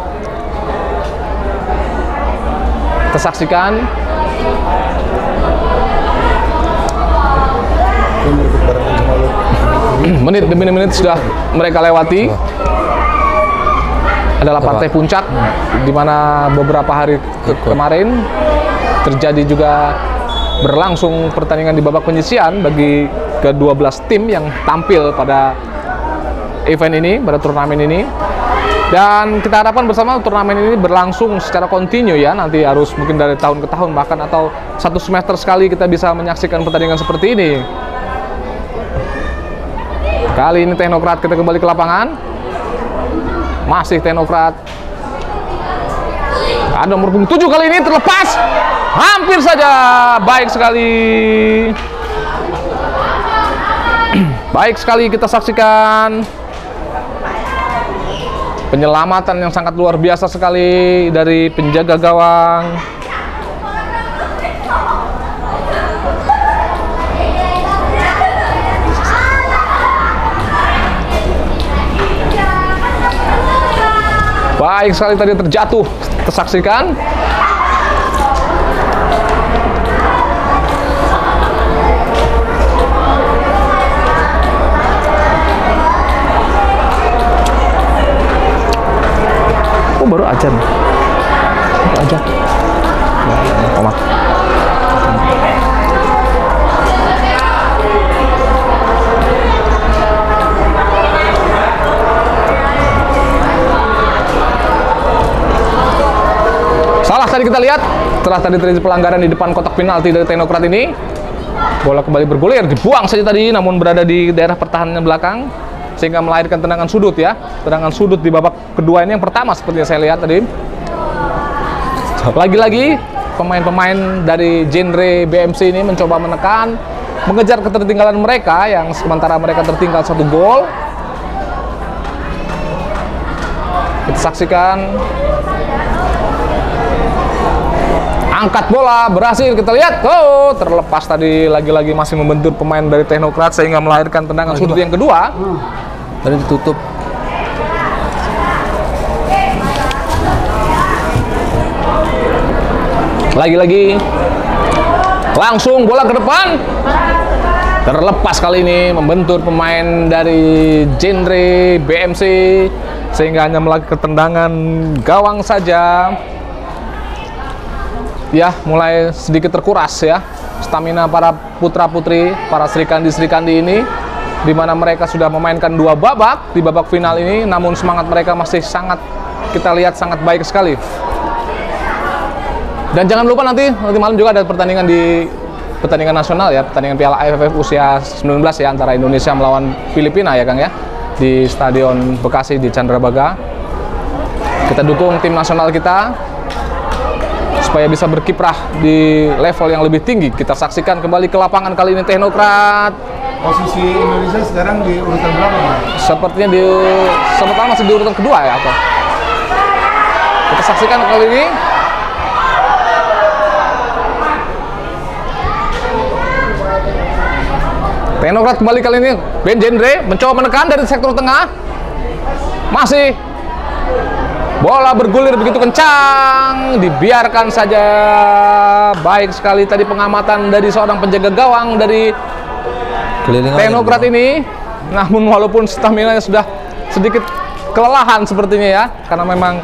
Kita menit demi menit sudah mereka lewati adalah partai puncak di mana beberapa hari ke- kemarin terjadi juga berlangsung pertandingan di babak penyisian bagi ke-12 tim yang tampil pada event ini, pada turnamen ini. Dan kita harapkan bersama turnamen ini berlangsung secara kontinu ya, nanti harus mungkin dari tahun ke tahun bahkan atau satu semester sekali kita bisa menyaksikan pertandingan seperti ini. Kali ini Teknokrat kita kembali ke lapangan. Masih Teknokrat. Ada nomor punggung 7 kali ini terlepas. Hampir saja. Baik sekali. Baik sekali kita saksikan. Penyelamatan yang sangat luar biasa sekali dari penjaga gawang. Baik sekali tadi terjatuh, tersaksikan. Oh baru ajan. Baru ajan. Nah, setelah tadi terjadi pelanggaran di depan kotak penalti dari Teknokrat ini Bola kembali bergulir, dibuang saja tadi namun berada di daerah pertahanan belakang sehingga melahirkan tendangan sudut ya. Tendangan sudut di babak kedua ini yang pertama seperti yang saya lihat tadi. Lagi-lagi pemain-pemain dari genre BMC ini mencoba menekan, mengejar ketertinggalan mereka yang sementara mereka tertinggal satu gol. Kita saksikan angkat bola berhasil. Kita lihat. Oh terlepas tadi lagi-lagi masih membentur pemain dari Teknokrat sehingga melahirkan tendangan. Sudut yang kedua. Tadi ditutup. lagi-lagi. Langsung bola ke depan. Terlepas kali ini membentur pemain dari genre BMC sehingga hanya melakukan tendangan gawang saja ya mulai sedikit terkuras ya. Stamina para putra putri para Srikandi ini di mana mereka sudah memainkan dua babak di babak final ini namun semangat mereka masih sangat kita lihat sangat baik sekali. Dan jangan lupa nanti nanti malam juga ada pertandingan di pertandingan nasional ya, pertandingan Piala AFF usia 19 ya antara Indonesia melawan Filipina ya Kang ya di Stadion Bekasi di Chandrabaga. Kita dukung tim nasional kita supaya bisa berkiprah di level yang lebih tinggi. Kita saksikan kembali ke lapangan kali ini Teknokrat. Posisi Indonesia sekarang di urutan berapa? Bang? Sepertinya di sementara masih di urutan kedua ya atau kita saksikan kali ini Teknokrat kembali kali ini Ben Genre mencoba menekan dari sektor tengah masih bola bergulir begitu kencang. Dibiarkan saja. Baik sekali tadi pengamatan dari seorang penjaga gawang dari Keliling aja, Teknokrat Bang. ini. Namun walaupun stamina sudah sedikit kelelahan sepertinya ya karena memang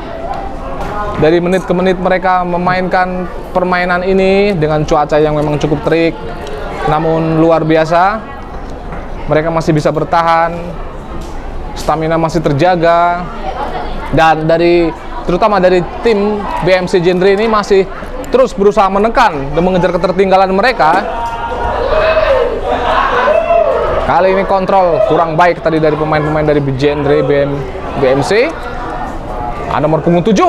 dari menit ke menit mereka memainkan permainan ini dengan cuaca yang memang cukup terik namun luar biasa. Mereka masih bisa bertahan. Stamina masih terjaga dan dari terutama dari tim BMC Genre ini masih terus berusaha menekan dan mengejar ketertinggalan mereka Kali ini kontrol kurang baik tadi dari pemain-pemain dari genre BM, BMC. Ada nomor punggung 7.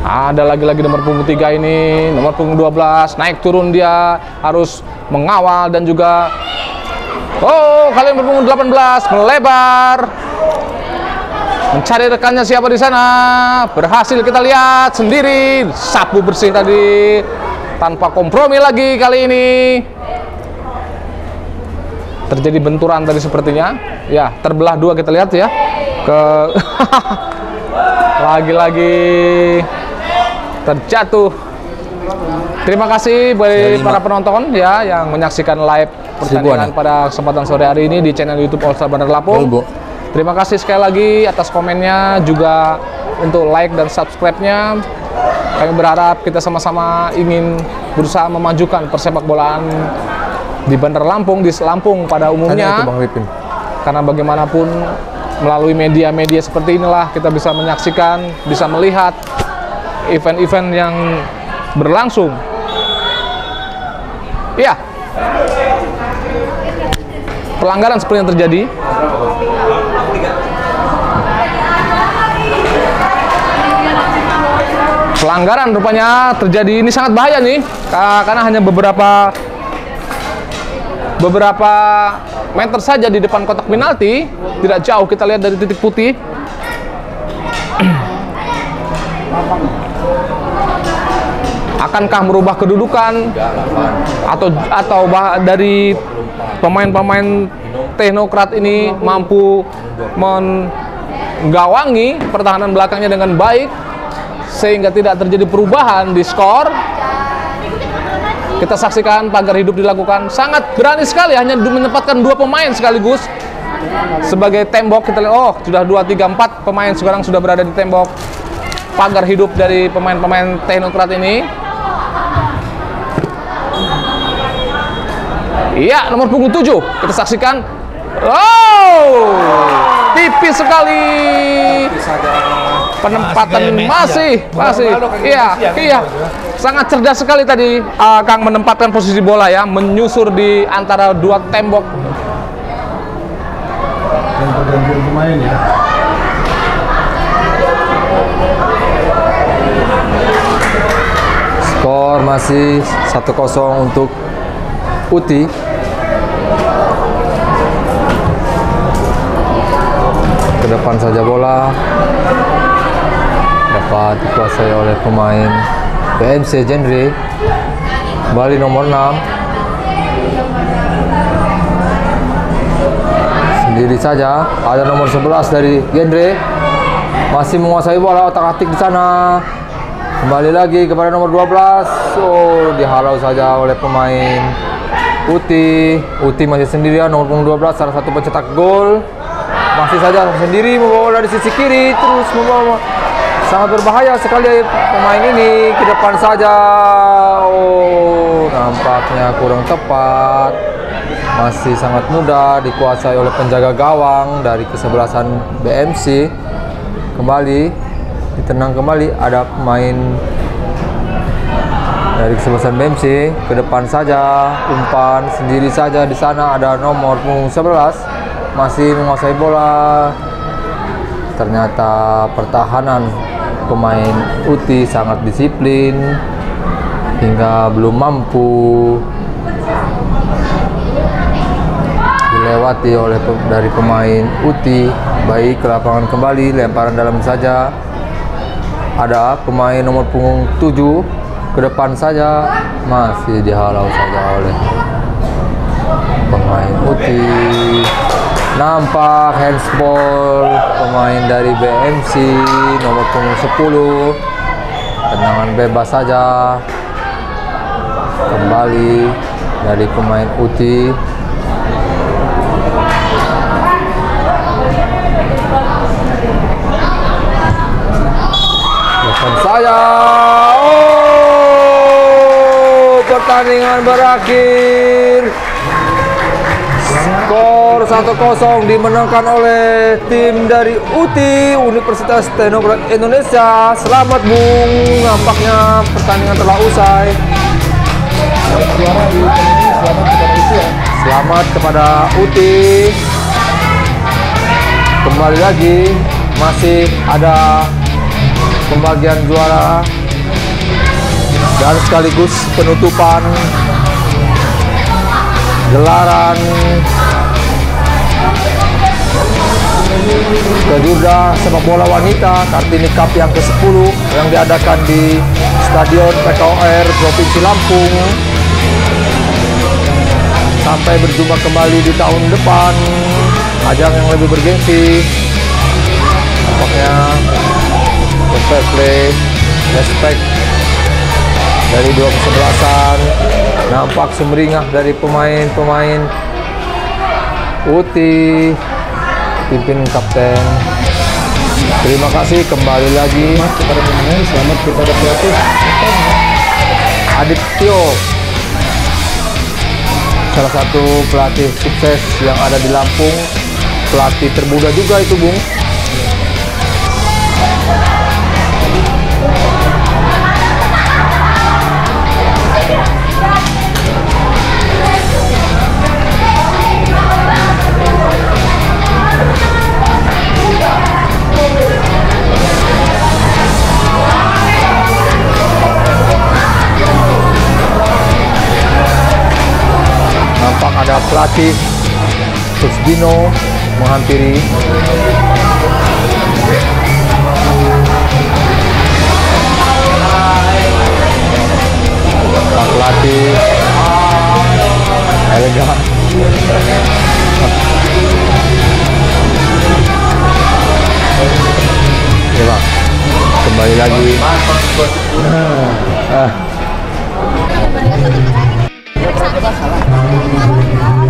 Ada lagi-lagi nomor punggung 3 ini, nomor punggung 12. Naik turun dia harus mengawal dan juga Oh, kali ini nomor punggung 18 melebar. Mencari rekannya siapa di sana. Berhasil kita lihat sendiri. Sapu bersih tadi. Tanpa kompromi lagi kali ini. Terjadi benturan tadi sepertinya. Ya terbelah dua kita lihat ya. Ke lagi-lagi terjatuh. Terima kasih bagi para penonton ya yang menyaksikan live pertandingan pada kesempatan sore hari ini di channel YouTube All Star Bandar Lampung. Terima kasih sekali lagi atas komennya juga untuk like dan subscribe-nya kami berharap kita sama-sama ingin berusaha memajukan persepak bolaan di Bandar Lampung, di Lampung pada umumnya. itu Bang Wipin. Karena bagaimanapun melalui media-media seperti inilah kita bisa menyaksikan, bisa melihat event-event yang berlangsung. Iya. Pelanggaran seperti yang terjadi. Pelanggaran rupanya terjadi. Ini sangat bahaya nih ka- karena hanya beberapa beberapa meter saja di depan kotak penalti, tidak jauh kita lihat dari titik putih. Akankah merubah kedudukan atau atau bah- dari pemain-pemain teknokrat ini mampu menggawangi pertahanan belakangnya dengan baik sehingga tidak terjadi perubahan di skor. Kita saksikan pagar hidup dilakukan. Sangat berani sekali hanya menempatkan dua pemain sekaligus. Sebagai tembok kita lihat oh sudah dua tiga empat pemain sekarang sudah berada di tembok. Pagar hidup dari pemain-pemain teknokrat ini. Iya nomor punggung 7 kita saksikan. Oh tipis sekali. Penempatan masih, masih, iya, iya. Sangat cerdas sekali tadi uh, Kang menempatkan posisi bola ya, menyusur di antara dua tembok. Dan pergantian pemain ya. Skor masih 1-0 untuk Uti. Ke depan saja bola. Dapat dikuasai oleh pemain PMC Genre. Kembali nomor 6. Sendiri saja. Ada nomor 11 dari Genre. Masih menguasai bola otak-atik di sana. Kembali lagi kepada nomor 12. Oh, dihalau saja oleh pemain Uti. Uti masih sendirian nomor punggung 12 salah satu pencetak gol. Masih saja sendiri membawa dari sisi kiri terus membawa sangat berbahaya sekali pemain ini ke depan saja. Oh, nampaknya kurang tepat. Masih sangat mudah dikuasai oleh penjaga gawang dari kesebelasan BMC. Kembali ditenang kembali ada pemain dari kesebelasan BMC ke depan saja umpan sendiri saja di sana ada nomor punggung 11 masih menguasai bola ternyata pertahanan pemain Uti sangat disiplin hingga belum mampu dilewati oleh dari pemain Uti. Baik ke lapangan kembali lemparan dalam saja. Ada pemain nomor punggung 7 ke depan saja. Masih dihalau saja oleh pemain Uti nampak handsball pemain dari BMC nomor punggung 10 tendangan bebas saja kembali dari pemain Uti Depan saya. Oh, pertandingan berakhir. Skor 1-0 dimenangkan oleh tim dari UTI Universitas Teknologi Indonesia. Selamat Bung, nampaknya pertandingan telah usai. Selamat kepada UTI. Kembali lagi masih ada pembagian juara dan sekaligus penutupan gelaran Kejurda sepak bola wanita Kartini Cup yang ke-10 yang diadakan di Stadion PKOR Provinsi Lampung. Sampai berjumpa kembali di tahun depan ajang yang lebih bergengsi. Nampaknya fair play respect dari dua kesebelasan. Nampak sumringah dari pemain-pemain Uti pimpin kapten. Terima kasih kembali lagi. Selamat kepada pemain, selamat kepada pelatih. Adityo salah satu pelatih sukses yang ada di Lampung. Pelatih termuda juga itu Bung ada pelatih Susdino menghampiri. Pak pelatih. Elegan ya Bang. Kembali lagi. Ah. Ketua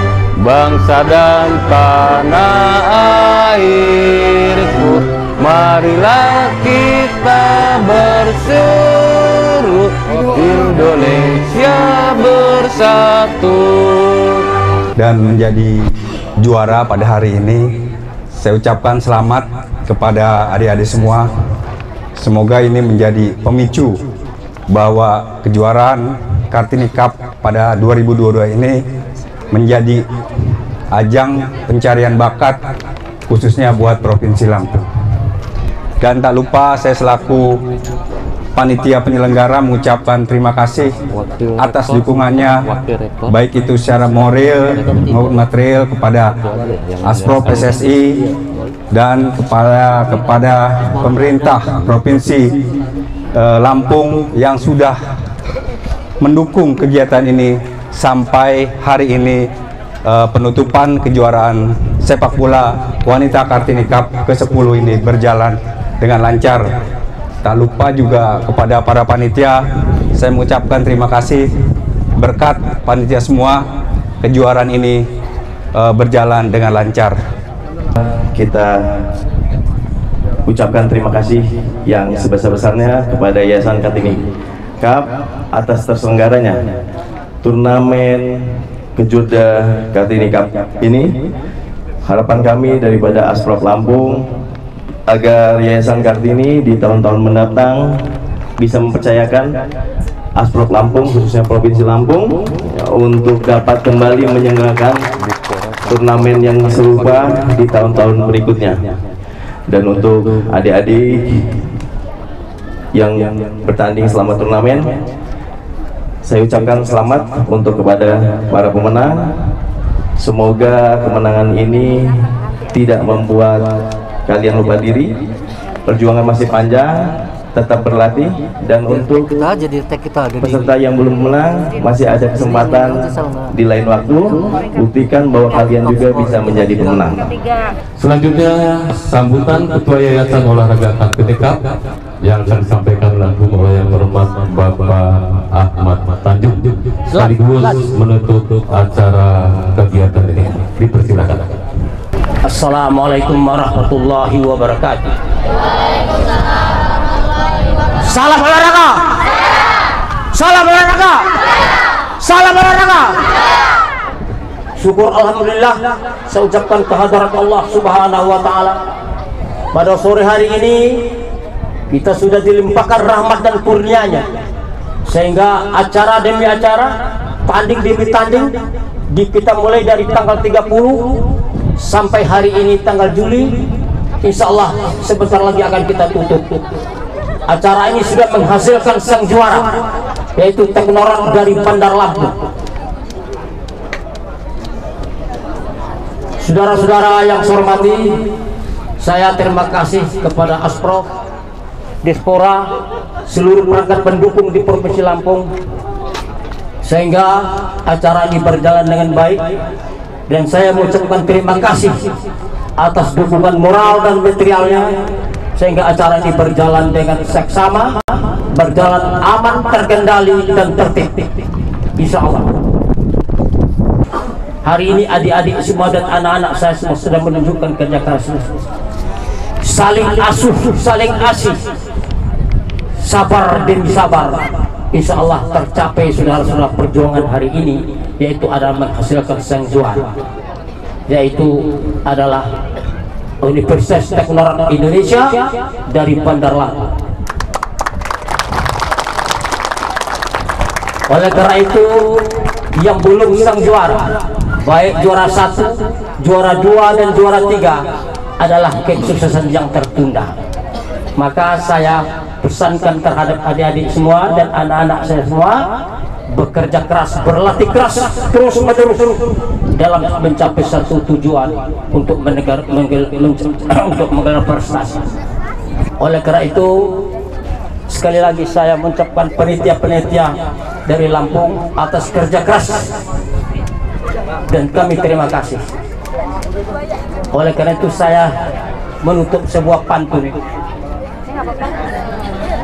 Bangsa dan tanah airku Marilah kita berseru Indonesia bersatu dan menjadi juara pada hari ini. Saya ucapkan selamat kepada adik-adik semua. Semoga ini menjadi pemicu bahwa kejuaraan Kartini Cup pada 2022 ini menjadi ajang pencarian bakat khususnya buat Provinsi Lampung. Dan tak lupa saya selaku panitia penyelenggara mengucapkan terima kasih atas dukungannya baik itu secara moral maupun material kepada Aspro PSSI dan kepada kepada pemerintah provinsi eh, Lampung yang sudah mendukung kegiatan ini sampai hari ini eh, penutupan kejuaraan sepak bola wanita Kartini Cup ke-10 ini berjalan dengan lancar. Tak lupa juga kepada para panitia, saya mengucapkan terima kasih berkat panitia semua kejuaraan ini eh, berjalan dengan lancar. kita ucapkan terima kasih yang sebesar-besarnya kepada Yayasan Kartini Cup atas terselenggaranya turnamen Kejurda Kartini Cup ini. Harapan kami daripada Asprov Lampung agar Yayasan Kartini di tahun-tahun mendatang bisa mempercayakan Asprov Lampung khususnya Provinsi Lampung untuk dapat kembali menyelenggarakan turnamen yang serupa di tahun-tahun berikutnya dan untuk adik-adik yang bertanding selama turnamen saya ucapkan selamat untuk kepada para pemenang. Semoga kemenangan ini tidak membuat kalian lupa diri. Perjuangan masih panjang tetap berlatih dan untuk kita jadi kita peserta yang belum menang masih ada kesempatan di lain waktu buktikan bahwa kalian juga bisa menjadi pemenang Selanjutnya sambutan Ketua Yayasan Olahraga Cup yang akan disampaikan langsung oleh yang hormat Bapak Ahmad Tanjung sekaligus menutup acara kegiatan ini. Dipersilakan. Assalamualaikum warahmatullahi wabarakatuh. Salam olahraga. Salam olahraga. Salam olahraga. Syukur alhamdulillah saya ucapkan kehadirat Allah Subhanahu wa taala. Pada sore hari ini kita sudah dilimpahkan rahmat dan kurnianya sehingga acara demi acara, tanding demi tanding di kita mulai dari tanggal 30 sampai hari ini tanggal Juli Insya Allah sebentar lagi akan kita tutup acara ini sudah menghasilkan sang juara yaitu Teknorat dari Bandar Lampung. Saudara-saudara yang saya hormati saya terima kasih kepada Asprof Dispora seluruh perangkat pendukung di Provinsi Lampung sehingga acara ini berjalan dengan baik dan saya mengucapkan terima kasih atas dukungan moral dan materialnya sehingga acara ini berjalan dengan seksama berjalan aman terkendali dan tertib. Insya Allah. Hari ini adik-adik semua dan anak-anak saya semua sudah menunjukkan kerja keras. Saling asuh saling asih sabar demi sabar. Insya Allah tercapai saudara-saudara perjuangan hari ini yaitu adalah menghasilkan sang juara. Yaitu adalah Universitas Teknorat Indonesia dari Bandar Lampung. Oleh karena itu yang belum sang juara baik juara satu juara dua dan juara tiga adalah kesuksesan yang tertunda. Maka saya pesankan terhadap adik-adik semua dan anak-anak saya semua bekerja keras, berlatih keras terus menerus dalam mencapai satu tujuan untuk menegar, mengel, men- untuk menggelar prestasi. Oleh karena itu sekali lagi saya mengucapkan penitia-penitia dari Lampung atas kerja keras dan kami terima kasih. Oleh karena itu saya menutup sebuah pantun.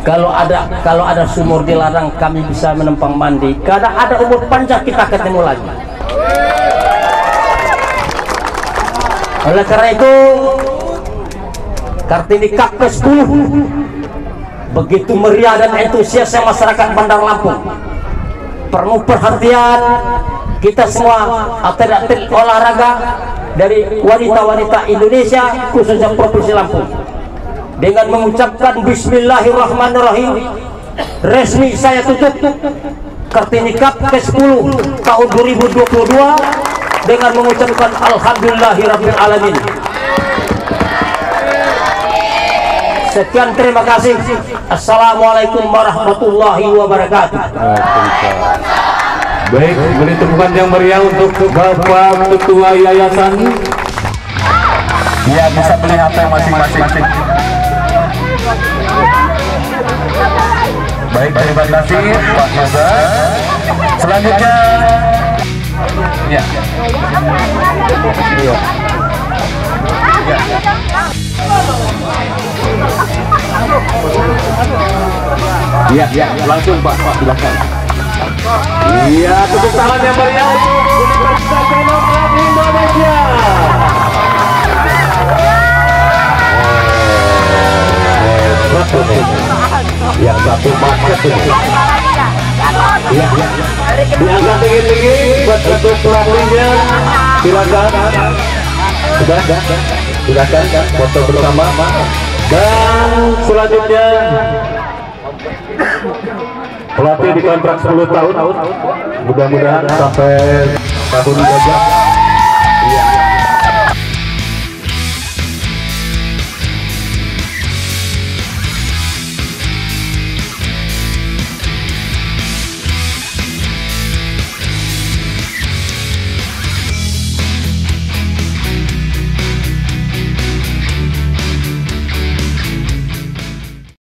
Kalau ada kalau ada sumur di ladang kami bisa menempang mandi. Kadang ada umur panjang kita ketemu lagi. Oleh karena itu Kartini ke-10 begitu meriah dan antusiasnya masyarakat Bandar Lampung. Penuh perhatian kita semua atlet-atlet olahraga dari wanita-wanita Indonesia khususnya Provinsi Lampung dengan mengucapkan Bismillahirrahmanirrahim resmi saya tutup Kartini Cup ke-10 tahun 2022 dengan mengucapkan Alhamdulillahirabbil alamin. Sekian terima kasih. Assalamualaikum warahmatullahi wabarakatuh. Baik, beri tepukan yang meriah untuk Bapak Ketua Yayasan. Ya bisa beli HP masing-masing. Baik, terima kasih Pak Yoga. Selanjutnya, ya. Iya. Iya, ya, langsung Pak, Pak, silakan. Iya, tepuk tangan yang meriah untuk Universitas Demokrat Indonesia. Yang satu paket ini. Iya, iya. Diangkat tinggi-tinggi buat untuk pelatihnya. Silakan. Sudah, silakan foto bersama. Dan selanjutnya pelatih dikontrak 10 tahun mudah-mudahan sampai tahun 13